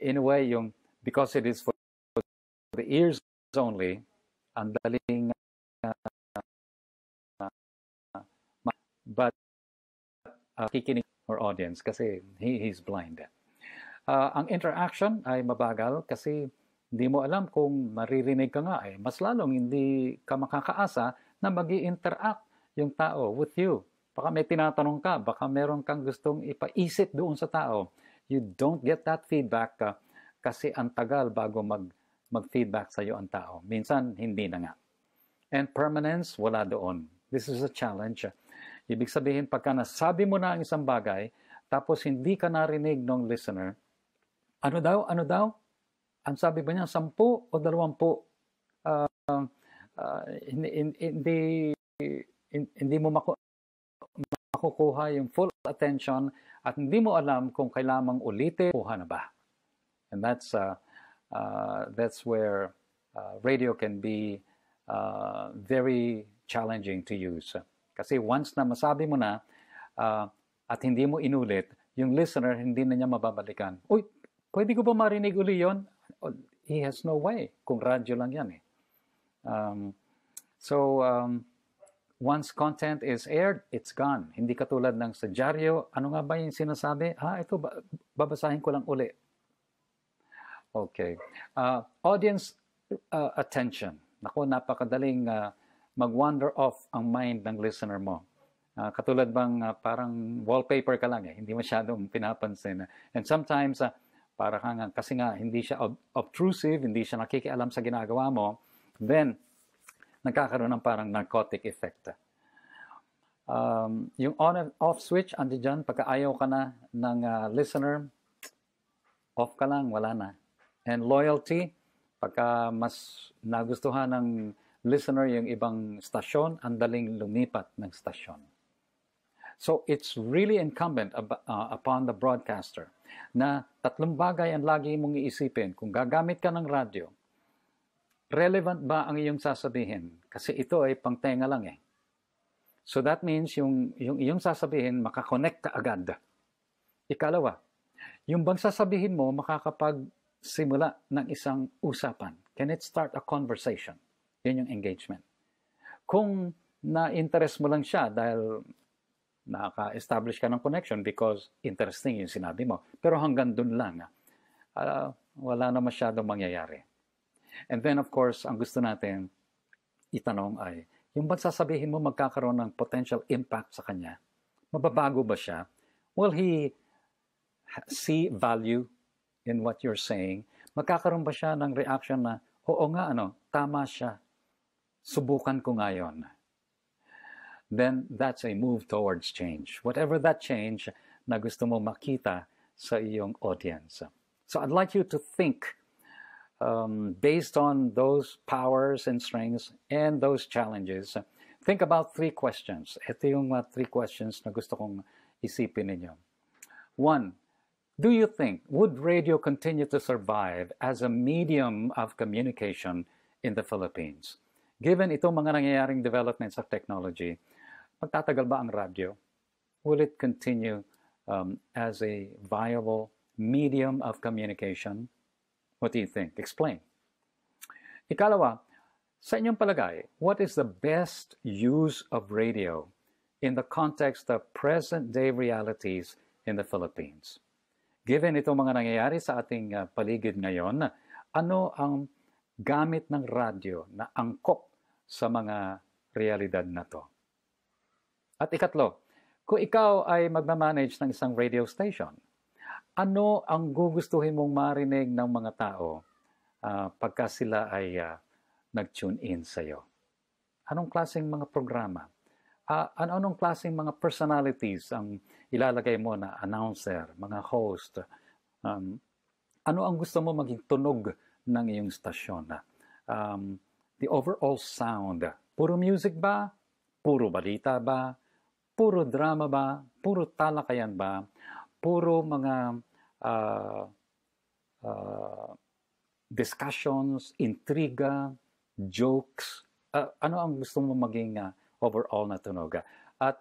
in a way, yung, because it is for the ears only, ang daling uh, but uh, or audience kasi he, he's blind. Uh, ang interaction ay mabagal kasi hindi mo alam kung maririnig ka nga eh. Mas lalong hindi ka makakaasa na mag interact yung tao with you. Baka may tinatanong ka, baka meron kang gustong ipaisip doon sa tao. You don't get that feedback uh, kasi ang tagal bago mag, mag-feedback sa iyo ang tao. Minsan, hindi na nga. And permanence, wala doon. This is a challenge. Ibig sabihin, pagka nasabi mo na ang isang bagay, tapos hindi ka narinig ng listener, ano daw, ano daw? Ang sabi ba niya, sampu o dalawampu? Uh, uh, hindi, hindi, hindi mo maku- makukuha yung full attention at hindi mo alam kung kailangang ulitin, kuha na ba? And that's, uh, uh, that's where uh, radio can be uh, very challenging to use. Kasi once na masabi mo na uh, at hindi mo inulit, yung listener hindi na niya mababalikan. Uy, pwede ko ba marinig uli yon? He has no way kung radyo lang yan eh. Um, so, um, once content is aired, it's gone. Hindi katulad ng sa dyaryo, ano nga ba yung sinasabi? Ah, ito, babasahin ko lang uli. Okay. Uh, audience uh, attention. Nako, napakadaling uh, mag-wander off ang mind ng listener mo. Uh, katulad bang uh, parang wallpaper ka lang eh, hindi masyadong pinapansin. And sometimes, uh, para kang, kasi nga hindi siya ob- obtrusive, hindi siya nakikialam sa ginagawa mo, then nagkakaroon ng parang narcotic effect. Um, yung on and off switch, andi dyan, pagka ayaw ka na ng uh, listener, off ka lang, wala na. And loyalty, pagka mas nagustuhan ng listener yung ibang stasyon, ang daling lumipat ng stasyon. So it's really incumbent ab- uh, upon the broadcaster na tatlong bagay ang lagi mong iisipin. Kung gagamit ka ng radyo, relevant ba ang iyong sasabihin? Kasi ito ay pangtenga lang eh. So that means yung, yung iyong sasabihin, makakonect ka agad. Ikalawa, yung bang sasabihin mo makakapagsimula ng isang usapan. Can it start a conversation? Yun yung engagement. Kung na-interest mo lang siya dahil nakaka-establish ka ng connection because interesting yung sinabi mo. Pero hanggang dun lang, uh, wala na masyadong mangyayari. And then of course, ang gusto natin itanong ay, yung ba't sasabihin mo magkakaroon ng potential impact sa kanya? Mababago ba siya? Will he see value in what you're saying? Magkakaroon ba siya ng reaction na, oo nga, ano, tama siya subukan ko ngayon, then that's a move towards change. Whatever that change na gusto mo makita sa iyong audience. So I'd like you to think um, based on those powers and strengths and those challenges. Think about three questions. Ito yung uh, three questions na gusto kong isipin ninyo. One, do you think, would radio continue to survive as a medium of communication in the Philippines? Given itong mga nangyayaring developments of technology, magtatagal ba ang radyo? Will it continue um, as a viable medium of communication? What do you think? Explain. Ikalawa, sa inyong palagay, what is the best use of radio in the context of present-day realities in the Philippines? Given itong mga nangyayari sa ating uh, paligid ngayon, ano ang gamit ng radyo na angkop sa mga realidad na to. At ikatlo, kung ikaw ay magmamanage ng isang radio station, ano ang gugustuhin mong marinig ng mga tao uh, pagka sila ay uh, nag-tune in sa iyo? Anong klaseng mga programa? Uh, ano-anong klaseng mga personalities ang ilalagay mo na announcer, mga host? Um, ano ang gusto mo maging tunog ng iyong stasyon? Um, the overall sound. Puro music ba? Puro balita ba? Puro drama ba? Puro talakayan ba? Puro mga uh, uh, discussions, intriga, jokes? Uh, ano ang gusto mo maging uh, overall na tunog? At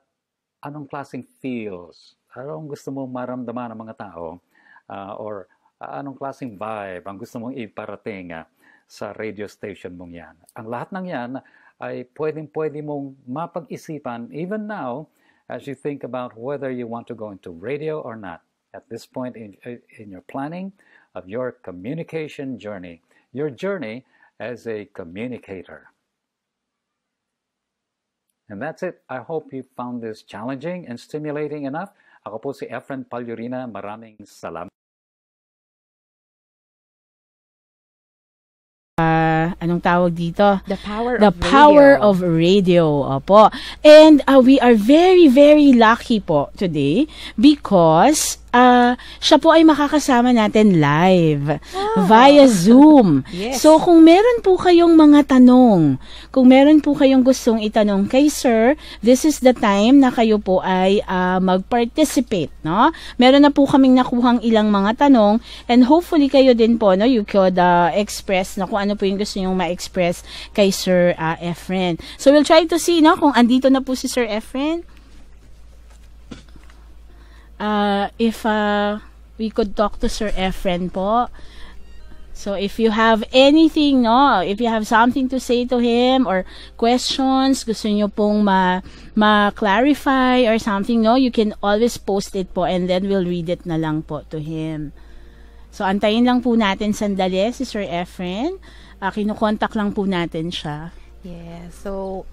anong klaseng feels? Ano ang gusto mo maramdaman ng mga tao? Uh, or uh, anong klaseng vibe ang gusto mong iparating? Uh, sa radio station mong yan. Ang lahat ng yan ay pwedeng-pwede mong mapag-isipan even now as you think about whether you want to go into radio or not. At this point in, uh, in your planning of your communication journey, your journey as a communicator. And that's it. I hope you found this challenging and stimulating enough. Ako po si Efren Palyurina. Maraming salamat. Uh, anong tawag dito? The power The of power radio. of radio. Opo. And uh, we are very, very lucky po today because uh, siya po ay makakasama natin live via Zoom. Yes. So kung meron po kayong mga tanong, kung meron po kayong gustong itanong kay Sir, this is the time na kayo po ay uh, mag-participate, no? Meron na po kaming nakuhang ilang mga tanong and hopefully kayo din po, no, you could uh, express na kung ano po yung gusto nyong ma-express kay Sir uh, Efren. So we'll try to see, no, kung andito na po si Sir Efren. Uh, if uh, we could talk to Sir Efren po. So if you have anything, no, if you have something to say to him or questions, gusto niyo pong ma ma-clarify or something, no, you can always post it po and then we'll read it na lang po to him. So antayin lang po natin sandali si Sir Efren. Uh, kinukontak lang po natin siya. Yeah. So,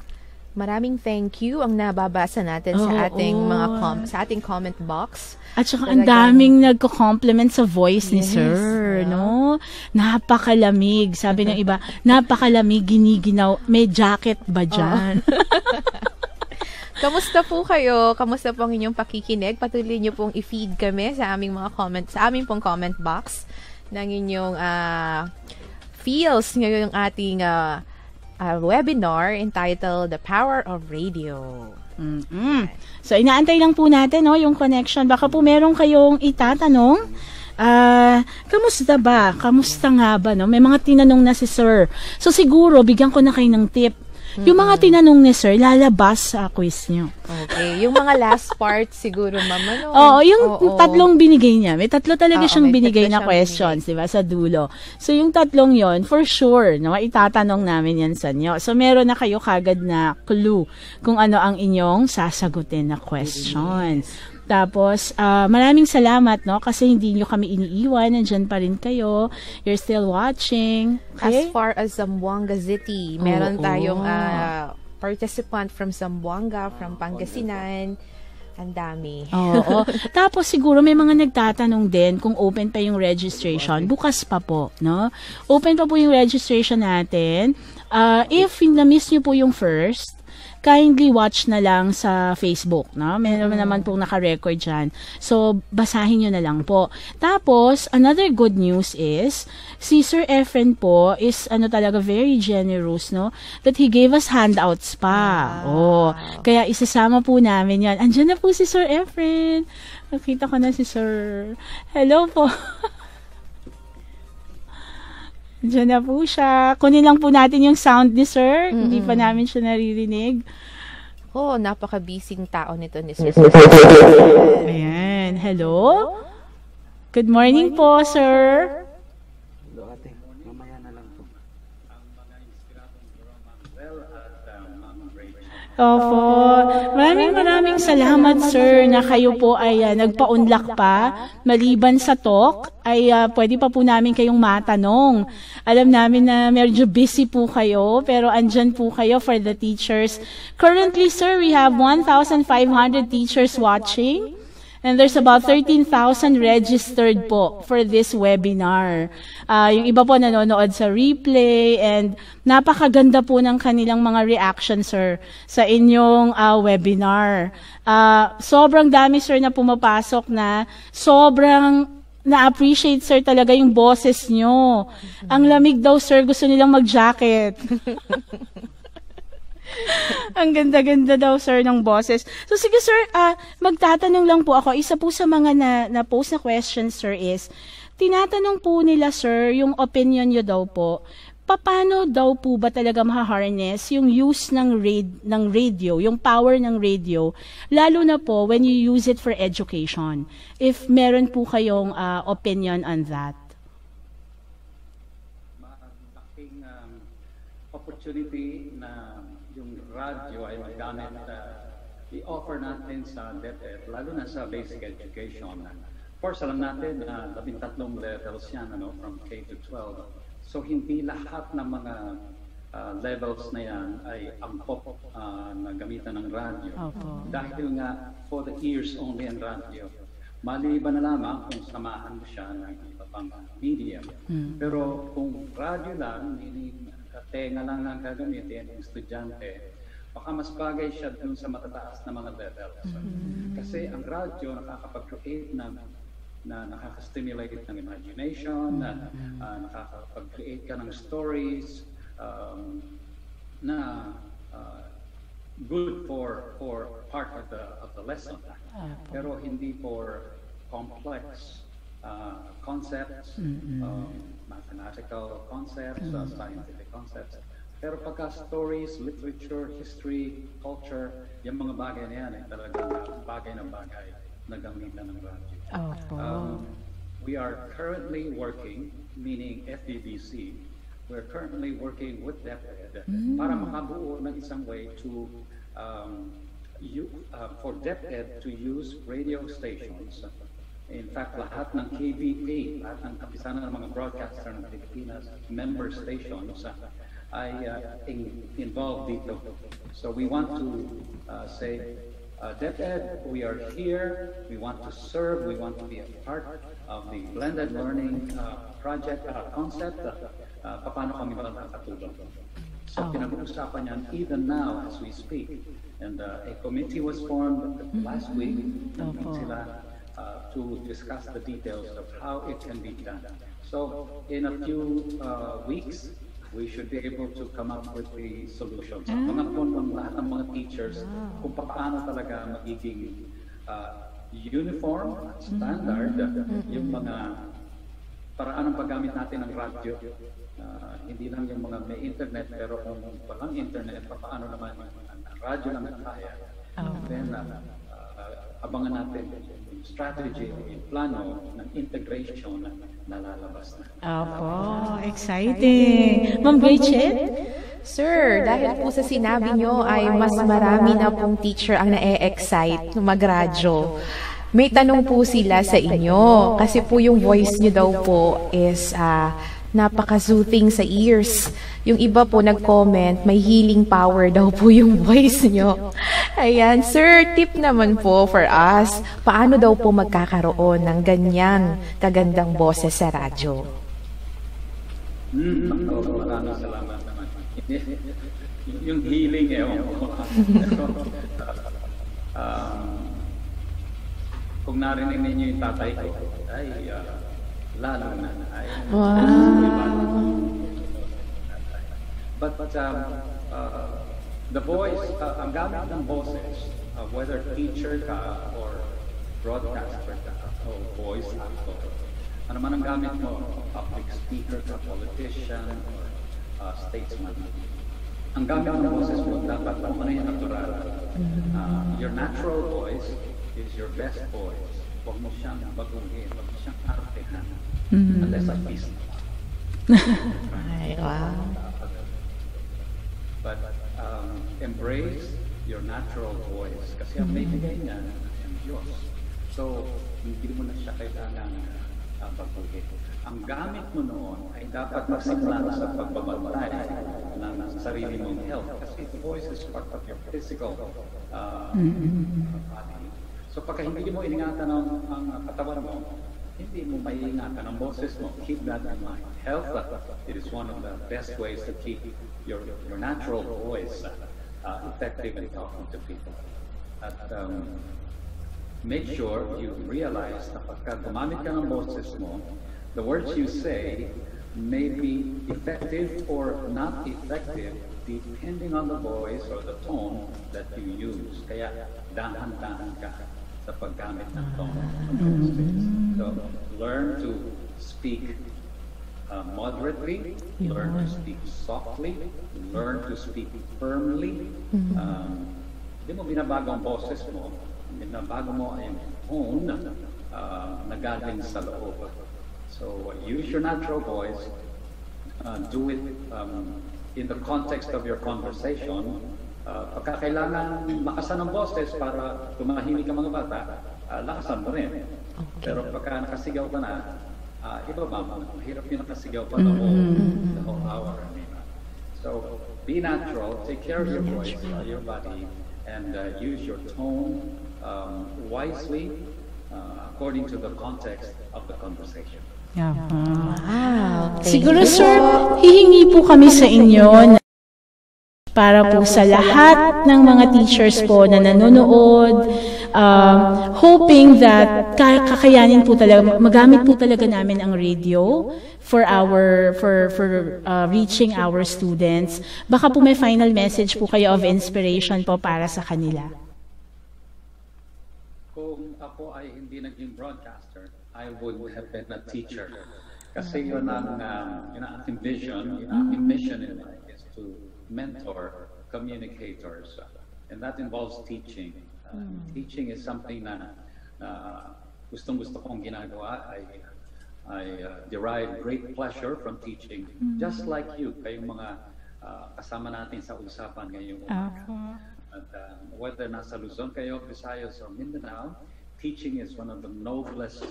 maraming thank you ang nababasa natin Oo. sa ating mga com- sa ating comment box. At saka ang daming nagko-compliment sa voice ni Yes, Sir, yeah. no? Napakalamig. Sabi ng iba, [laughs] napakalamig, giniginaw. May jacket ba dyan? [laughs] Kamusta po kayo? Kamusta po ang inyong pakikinig? Patuloy niyo pong i-feed kami sa aming mga comment, sa aming pong comment box ng inyong ah, feels ngayong ating ah, ah, webinar entitled The Power of Radio. mm So, inaantay lang po natin, no, yung connection. Baka po meron kayong itatanong. Ah, kamusta ba? Kamusta nga ba, no? May mga tinanong na si Sir. So, siguro, bigyan ko na kayo ng tip. Yung mga tinanong ni Sir, lalabas sa quiz nyo. Okay. Yung mga last part siguro, ma'am, ano? [laughs] Oo, yung Oo. tatlong binigay niya. May tatlo talaga Oo, siyang may binigay tatlo na siyang questions, di ba, sa dulo. So, yung tatlong yon for sure, no, itatanong namin yan sa inyo. So, meron na kayo kagad na clue kung ano ang inyong sasagutin na question. Tapos, ah, maraming salamat, no, kasi hindi nyo kami iniiwan. Nandyan pa rin kayo. You're still watching. As Okay? far as Zamboanga City, meron Oo. tayong ah, participant from Zamboanga, from Pangasinan. Ang dami. Oo. [laughs] Tapos siguro may mga nagtatanong din kung open pa yung registration. Bukas pa po, no? Open pa po yung registration natin. Uh, if na-miss nyo po yung first, kindly watch na lang sa Facebook, no? Meron naman pong naka-record dyan. So, basahin nyo na lang po. Tapos, another good news is, si Sir Efren po is, ano talaga, very generous, no? That he gave us handouts pa. Oh, kaya isasama po namin yan. Andiyan na po si Sir Efren. Nakita ko na si Sir. Hello po. [laughs] Andiyan na po siya. Kunin lang po natin yung sound ni Sir. Hindi pa namin siya naririnig. Oh, napaka-busy tao nito ni Sir. Ayan. Hello? Good morning, po, Sir. Opo. Maraming maraming salamat, sir, na kayo po ay ah, nagpaunlak pa. Maliban sa talk, ay ah, pwede pa po namin kayong matanong. Alam namin na medyo busy po kayo, pero andyan po kayo for the teachers. Currently, sir, we have 1,500 teachers watching. And there's about 13,000 registered po for this webinar. Ah, yung iba po nanonood sa replay and napakaganda po ng kanilang mga reactions, sir, sa inyong ah, webinar. Ah, sobrang dami, sir, na pumapasok na sobrang na-appreciate, sir, talaga yung boses nyo. Ang lamig daw, sir, gusto nilang mag-jacket. [laughs] [laughs] Ang ganda-ganda daw, sir, ng boses. So, sige, sir, ah, magtatanong lang po ako. Isa po sa mga na, na-post na questions, sir, is, tinatanong po nila, sir, yung opinion nyo daw po, paano daw po ba talaga maha-harness yung use ng, rad- ng radio, yung power ng radio, lalo na po when you use it for education? If meron po kayong ah, opinion on that. malaking um, opportunity na yung radyo ay magamit uh, i-offer natin sa DepEd, lalo na sa basic education. Of course, alam natin na labintatlong levels yan, ano, from K to 12. So hindi lahat ng mga uh, levels na yan ay angkop uh, na gamitan ng radyo. Opo. Dahil nga for the ears only ang radyo. Maliban na lamang kung samahan mo siya ng iba pang medium. Pero kung radyo lang, meaning uh, tenga lang ang gagamitin ng estudyante, baka mas bagay siya dun sa matataas na mga levels. Kasi ang radyo nakakapag-create ng na nakaka-stimulate ng imagination, na uh, nakakapag-create ka ng stories um, na uh, good for for part of the of the lesson. Pero hindi for complex uh, concepts, um, mathematical concepts, uh, scientific concepts. Pero pagka stories, literature, history, culture, yung mga bagay na yan ay talagang bagay na bagay na gamitan ng radyo. Opo. Um, we are currently working, meaning FEBC, we're currently working with DepEd para makabuo ng isang way to um, you, uh, for DepEd to use radio stations. In fact, lahat ng KBP, lahat ng kapisanan ng mga broadcaster ng Pilipinas, member stations, uh, ay uh, in, involved dito. So we want to uh, say, uh, DepEd, we are here, we want to serve, we want to be a part of the blended learning uh, project uh, concept, uh, uh, paano kami makakatulong. So pinag-uusapan yan even now as we speak. And uh, a committee was formed last week Opo. sila, uh, to discuss the details of how it can be done. So in a few uh, weeks, we should be able to come up with the solutions. Mga po ng lahat ng mga teachers kung paano talaga magiging uh, uniform at standard yung mga paraan ng paggamit natin ng radyo. Uh, hindi lang yung mga may internet, pero kung walang internet, paano naman yung radyo lang ang kaya. Then, uh, uh, abangan natin yung strategy, yung plano ng integration nalalabas na. Opo. Exciting. Ma'am Gretchen? Sir, dahil po sa sinabi nyo ay mas marami na pong teacher ang na-excite magradyo. May tanong po sila sa inyo kasi po yung voice nyo daw po is ah, napaka-soothing sa ears. Yung iba po nag-comment, may healing power daw po yung voice nyo. Ayan, sir, tip naman po for us, paano daw po magkakaroon ng ganyan kagandang boses sa radyo? Mm, maraming salamat naman. yung healing, eh, um, [laughs] kung narinig ninyo yung tatay ko, ay, uh, lalo na, ay, But, but um, uh, the voice, uh, ang gamit ng boses, uh, whether teacher ka or broadcaster ka o voice actor, ano man ang gamit mo, public speaker ka, politician, or uh, statesman, ang gamit ng boses mo dapat kung ano yung natural. Uh, your natural voice is your best voice. Huwag mo siyang baguhin, huwag mo siyang artehan. Unless I peace. [laughs] Ay, wow. But um, embrace your natural voice kasi ang may bigay niya ang Diyos. So, hindi mo na siya kailangan uh, baguhin. Ang gamit mo noon ay dapat magsimula sa pagbabantay ng sarili mong health kasi the voice is part of your physical uh, body. So pagka hindi mo iningatan ang, ang katawan mo, hindi mo maiingatan ang boses mo. Keep that in mind. Health, it is one of the best ways to keep your, your natural voice uh, effective in talking to people. At um, make sure you realize na pagka gumamit ka ng boses mo, the words you say may be effective or not effective depending on the voice or the tone that you use. Kaya dahan-dahan ka sa paggamit ng tone. So learn to speak uh, moderately, learn to speak softly, learn to speak firmly. Um, Hindi mo binabago ang boses mo, binabago mo ay yung tone uh, na galing sa loob. So use your natural voice, uh, do it um, in the context of your conversation. Uh, pagka kailangan lakasan ng boses para tumahimik ang mga bata, uh, lakasan mo rin. Pero pagka nakasigaw ka na, uh, iba ba, mahirap yung nakasigaw pa the whole, mm-hmm. the whole hour. So be natural, take care of your voice, uh, your body, and uh, use your tone um, wisely uh, according to the context of the conversation. Yeah. Wow. Siguro sir, hihingi po kami sa inyo na para po sa lahat ng mga teachers po na nanonood, um, hoping that kakayanin po talaga, magamit po talaga namin ang radio for our, for, for uh, reaching our students. Baka po may final message po kayo of inspiration po para sa kanila. Kung ako ay hindi naging broadcaster, I would have been a teacher. Kasi yun ang, um, yun ang aking vision, yun ang aking mission in life mentor communicators. And that involves teaching. Uh, mm. Teaching is something na uh, gustong-gusto kong ginagawa. I, I uh, derive great pleasure from teaching. Mm. Just like you, kayong mga uh, kasama natin sa usapan ngayong umaga. At uh, whether nasa Luzon kayo, Visayas, or Mindanao, teaching is one of the noblest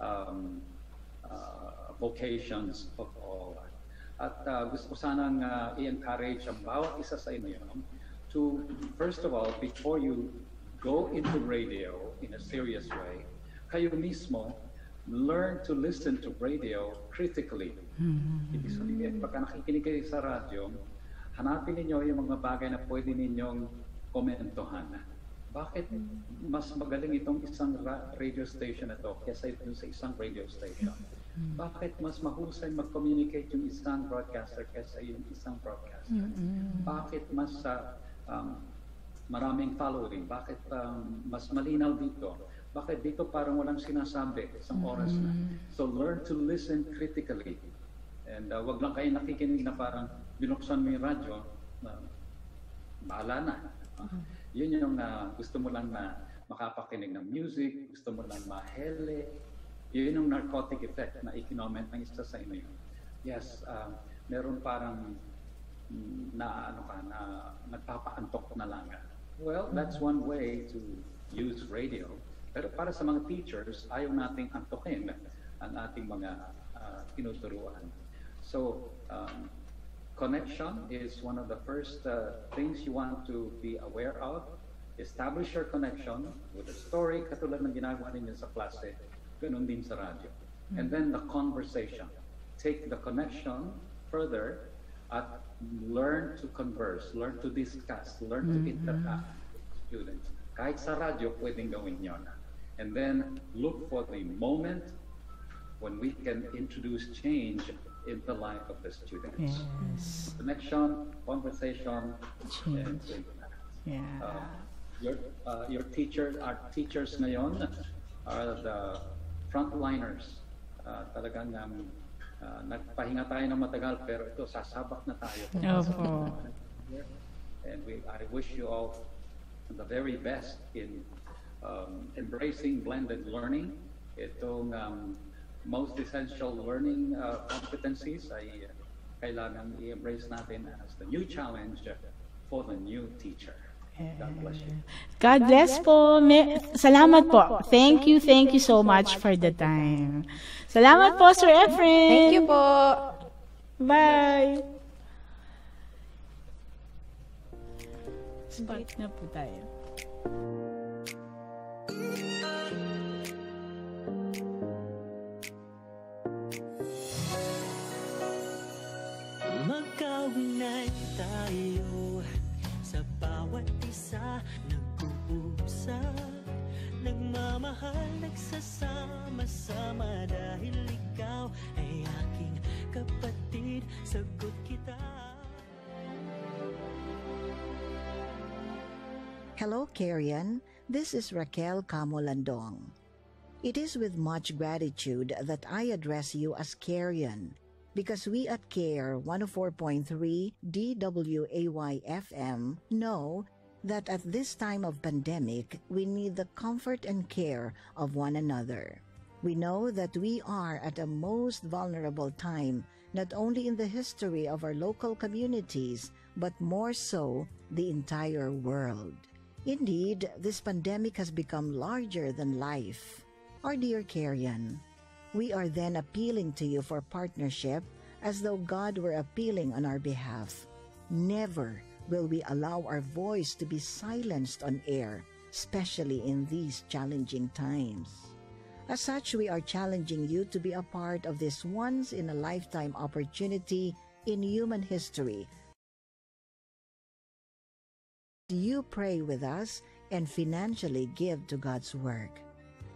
um, uh, vocations of all. At uh, gusto ko sanang uh, i-encourage ang bawat isa sa inyo to, first of all, before you go into radio in a serious way, kayo mismo, learn to listen to radio critically. Mm-hmm. Ibig sabihin, pagka nakikinig kayo sa radyo, hanapin ninyo yung mga bagay na pwede ninyong komentohan. Bakit mas magaling itong isang radio station na to kaysa ito sa isang radio station? Mm. Bakit mas mahusay mag-communicate yung isang broadcaster kaysa yung isang broadcaster? Mm-hmm. Bakit mas uh, um, maraming following? Bakit um, mas malinaw dito? Bakit dito parang walang sinasabi isang oras na? Mm-hmm. So learn to listen critically. And uh, wag lang kayo nakikinig na parang binuksan mo yung radyo, uh, bahala na. Uh, yun yung uh, gusto mo lang na makapakinig ng music, gusto mo lang mahele, yun yung narcotic effect na ikinoment ng isa sa inyo. Yes, uh, meron parang mm, na ano ka na nagpapaantok na lang. Well, that's one way to use radio. Pero para sa mga teachers, ayaw nating antokin ang ating mga uh, tinuturuan. So, um, connection is one of the first uh, things you want to be aware of. Establish your connection with a story, katulad ng ginagawa ninyo sa klase din sa radyo. And then the conversation. Take the connection further at learn to converse, learn to discuss, learn to mm-hmm. interact with students. Kahit sa radyo, pwedeng gawin yon. And then look for the moment when we can introduce change in the life of the students. Yes. Connection, conversation, change. and Yeah. Uh, your, uh, your teachers, our teachers ngayon are the frontliners. Uh, talagang um, uh, nagpahinga tayo ng matagal pero ito sasabak na tayo. Opo. And we, I wish you all the very best in um, embracing blended learning. Itong um, most essential learning uh, competencies ay uh, kailangan i-embrace natin as the new challenge for the new teacher. God bless po. Me- Salamat po. Thank you, thank you so much for the time. Salamat po, Sir Efren. Thank you po. Bye. Spot na po tayo. Magkawinay tayo nag-uusap Nagmamahal, nagsasama-sama Dahil ikaw ay aking kapatid Sagot kita Hello, Karian. This is Raquel Camolandong. It is with much gratitude that I address you as Karian because we at CARE 104.3 DWAY FM know that at this time of pandemic, we need the comfort and care of one another. We know that we are at a most vulnerable time, not only in the history of our local communities, but more so the entire world. Indeed, this pandemic has become larger than life. Our dear Karian, We are then appealing to you for partnership as though God were appealing on our behalf. Never will we allow our voice to be silenced on air, especially in these challenging times. As such, we are challenging you to be a part of this once in a lifetime opportunity in human history. Do you pray with us and financially give to God's work.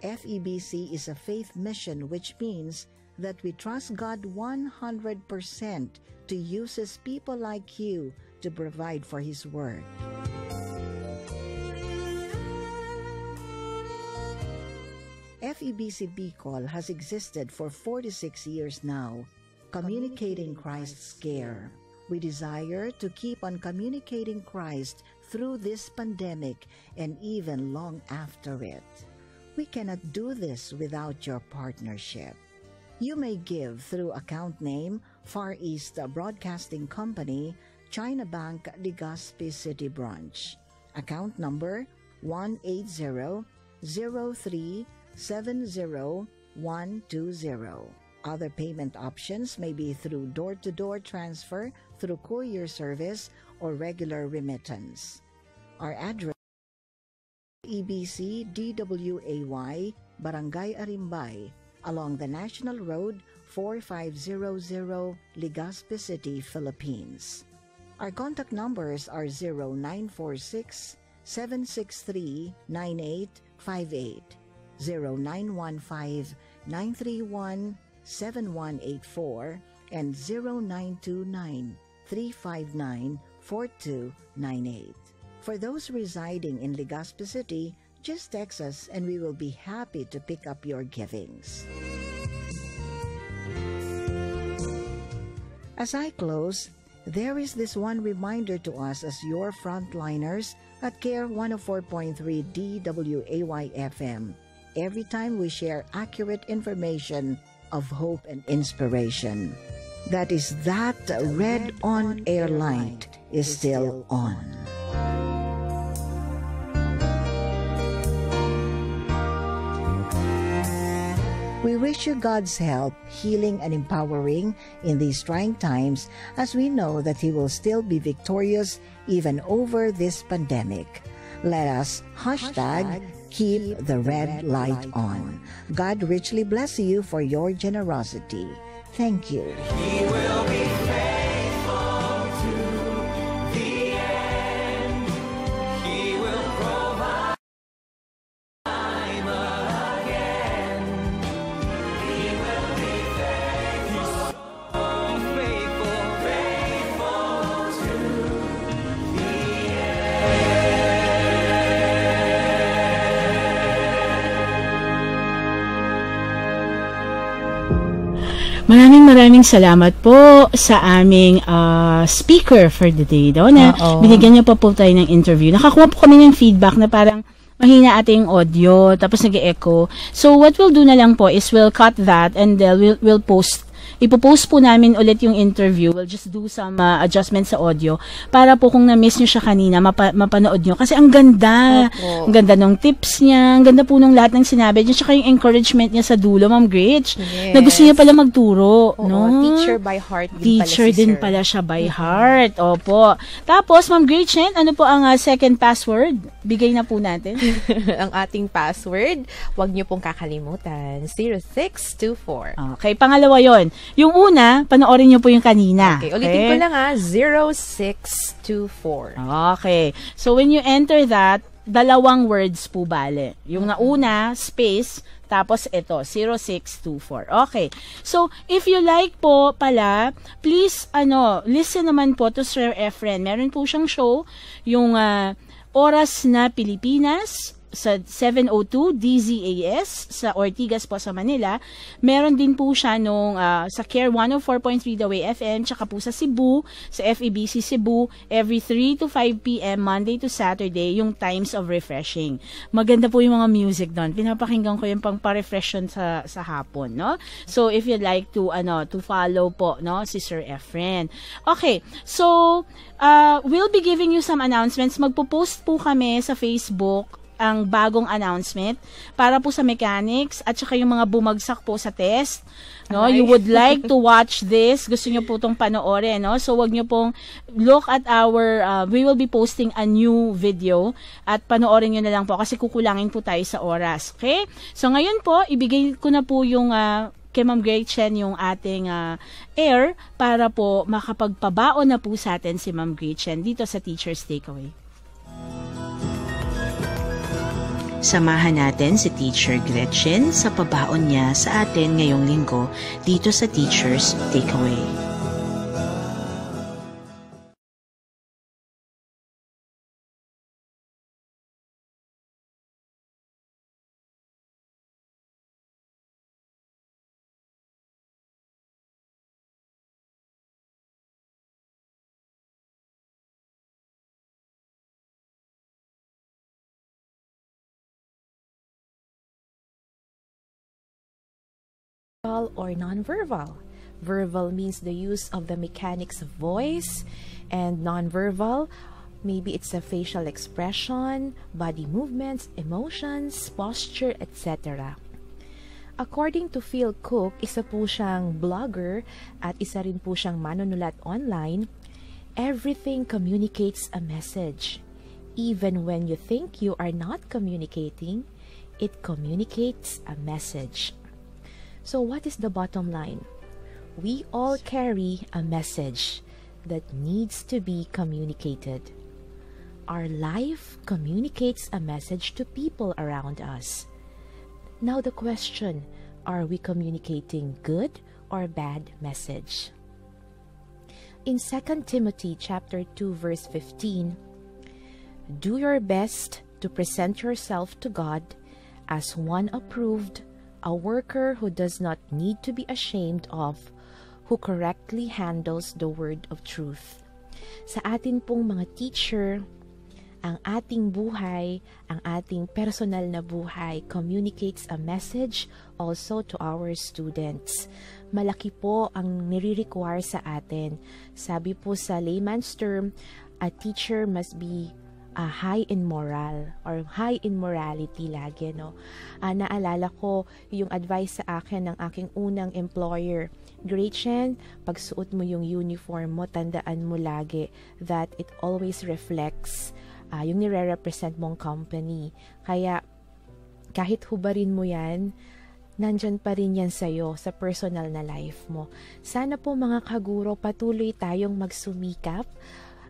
FEBC is a faith mission, which means that we trust God 100% to use His people like you to provide for His work. FEBC Bicol has existed for 46 years now, communicating Christ's care. We desire to keep on communicating Christ through this pandemic and even long after it. We cannot do this without your partnership. You may give through account name Far East Broadcasting Company, China Bank, Legazpi City Branch. Account number 180 Other payment options may be through door-to-door transfer, through courier service, or regular remittance. Our address EBC DWAY, Barangay Arimbay, along the National Road 4500 Legazpi City, Philippines. Our contact numbers are 0946 763 9858, 0915 931 7184, and 0929 359 4298. For those residing in Legazpi City, just text us and we will be happy to pick up your givings. As I close, there is this one reminder to us as your frontliners at CARE 104.3 DWAY FM. Every time we share accurate information of hope and inspiration. That is that red on air light is still on. We wish you God's help, healing, and empowering in these trying times as we know that He will still be victorious even over this pandemic. Let us hashtag keep the red light on. God richly bless you for your generosity. Thank you. Maraming salamat po sa aming uh, speaker for the day daw na Uh-oh. binigyan niya pa po tayo ng interview. Nakakuha po kami ng feedback na parang mahina ating audio tapos nag-echo. So what we'll do na lang po is we'll cut that and then we'll, we'll post ipopost po namin ulit yung interview. We'll just do some uh, adjustments sa audio para po kung na-miss nyo siya kanina, mapa- mapanood nyo. Kasi ang ganda. Opo. Ang ganda ng tips niya. Ang ganda po ng lahat ng sinabi niya. Tsaka yung encouragement niya sa dulo, Ma'am Gretch. Yes. Na gusto niya pala magturo. Oo, no? Teacher by heart din Teacher pala si din sir. pala siya by heart. Opo. Tapos, Ma'am Gretch, ano po ang uh, second password? Bigay na po natin. [laughs] ang ating password, huwag niyo pong kakalimutan. 0624. Okay, pangalawa yon yung una, panoorin nyo po yung kanina. Okay, ulitin okay? ko lang ha, 0624. Okay. So when you enter that, dalawang words po bale. Yung nauna, space, tapos ito, 0624. Okay. So, if you like po pala, please, ano, listen naman po to Sir Efren. Meron po siyang show, yung uh, Oras na Pilipinas, sa 702 DZAS sa Ortigas po sa Manila. Meron din po siya nung uh, sa Care 104.3 The Way FM tsaka po sa Cebu, sa FEBC Cebu every 3 to 5 p.m. Monday to Saturday yung Times of Refreshing. Maganda po yung mga music doon. Pinapakinggan ko yung pang pa-refresh sa sa hapon, no? So if you'd like to ano to follow po, no, si Sir Efren. Okay. So uh, we'll be giving you some announcements. Magpo-post po kami sa Facebook ang bagong announcement para po sa mechanics at saka yung mga bumagsak po sa test. No, Aray. you would like to watch this, gusto niyo po itong panoorin, no? So wag niyo pong look at our uh, we will be posting a new video at panoorin niyo na lang po kasi kukulangin po tayo sa oras. Okay? So ngayon po, ibigay ko na po yung uh, kay Ma'am Gretchen yung ating uh, air para po makapagpabaon na po sa atin si Ma'am Gretchen dito sa Teacher's Takeaway. Samahan natin si Teacher Gretchen sa pabaon niya sa atin ngayong linggo dito sa Teacher's Takeaway. Verbal or nonverbal. Verbal means the use of the mechanics of voice, and nonverbal, maybe it's a facial expression, body movements, emotions, posture, etc. According to Phil Cook, isa po siyang blogger at isa rin po siyang manunulat online, everything communicates a message. Even when you think you are not communicating, it communicates a message. So, what is the bottom line? We all carry a message that needs to be communicated. Our life communicates a message to people around us. Now, the question are we communicating good or bad message? In 2 Timothy chapter 2 verse 15, do your best to present yourself to God as one approved a worker who does not need to be ashamed of, who correctly handles the word of truth. Sa atin pong mga teacher, ang ating buhay, ang ating personal na buhay communicates a message also to our students. Malaki po ang nire-require sa atin. Sabi po sa layman's term, a teacher must be uh, high in moral or high in morality lagi, no? Uh, naalala ko yung advice sa akin ng aking unang employer. Gretchen, pagsuot mo yung uniform mo, tandaan mo lagi that it always reflects uh, yung nire-represent mong company. Kaya, kahit hubarin mo yan, nandyan pa rin yan sa'yo sa personal na life mo. Sana po mga kaguro, patuloy tayong magsumikap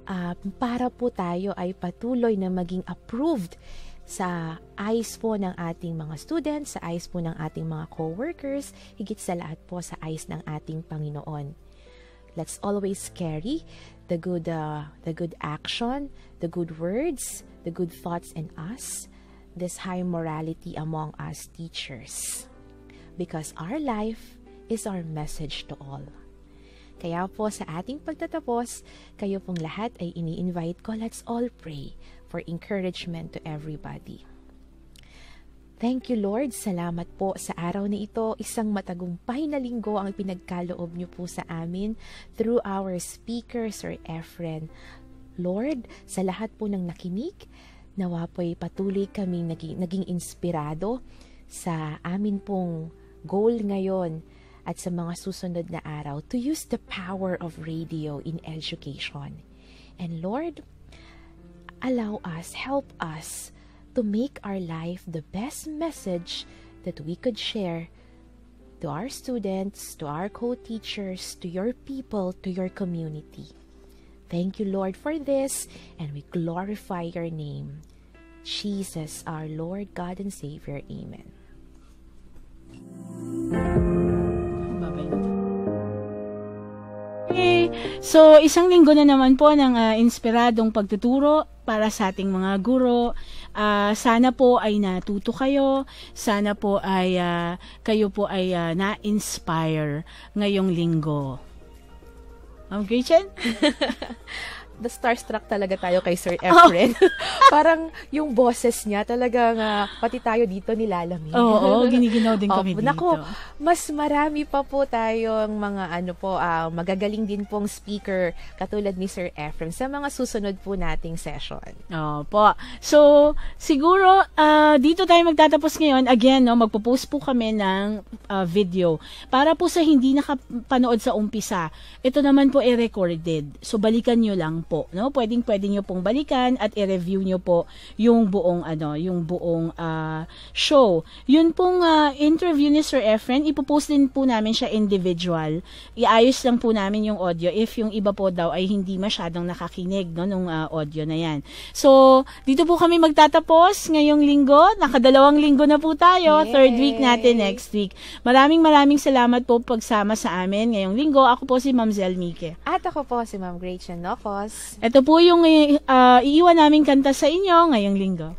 uh, para po tayo ay patuloy na maging approved sa eyes po ng ating mga students, sa eyes po ng ating mga co-workers, higit sa lahat po sa eyes ng ating Panginoon. Let's always carry the good, uh, the good action, the good words, the good thoughts in us, this high morality among us teachers. Because our life is our message to all. Kaya po sa ating pagtatapos, kayo pong lahat ay ini-invite ko, let's all pray for encouragement to everybody. Thank you Lord, salamat po sa araw na ito, isang matagumpay na linggo ang pinagkaloob niyo po sa amin through our speaker, Sir Efren. Lord, sa lahat po ng nakinig, nawa po'y patuloy kaming naging, naging inspirado sa amin pong goal ngayon at sa mga susunod na araw to use the power of radio in education. And Lord, allow us, help us to make our life the best message that we could share to our students, to our co-teachers, to your people, to your community. Thank you, Lord, for this, and we glorify your name. Jesus, our Lord, God, and Savior. Amen. Okay. So, isang linggo na naman po ng uh, inspiradong pagtuturo para sa ating mga guro. Uh, sana po ay natuto kayo. Sana po ay uh, kayo po ay uh, na-inspire ngayong linggo. Ma'am Gretchen? [laughs] the starstruck talaga tayo kay Sir Efren. Oh. [laughs] Parang yung boses niya talagang uh, pati tayo dito nilalamig. Oo, oh, [laughs] giniginaw din kami oh, dito. Nako, mas marami pa po tayong mga ano po, uh, magagaling din pong speaker katulad ni Sir Efren sa mga susunod po nating session. Opo. So, siguro uh, dito tayo magtatapos ngayon. Again, no, magpo-post po kami ng uh, video para po sa hindi nakapanood sa umpisa. Ito naman po ay recorded. So, balikan nyo lang po, no? Pwedeng pwede niyo pong balikan at i-review niyo po yung buong ano, yung buong uh, show. Yun pong uh, interview ni Sir Efren, ipopost din po namin siya individual. Iayos lang po namin yung audio if yung iba po daw ay hindi masyadong nakakinig no nung uh, audio na yan. So, dito po kami magtatapos ngayong linggo. Nakadalawang linggo na po tayo. Yay! Third week natin next week. Maraming maraming salamat po pagsama sa amin ngayong linggo. Ako po si Ma'am Zelmike. At ako po si Ma'am Gretchen Nocos. Ito po yung uh, iiwan naming kanta sa inyo ngayong linggo.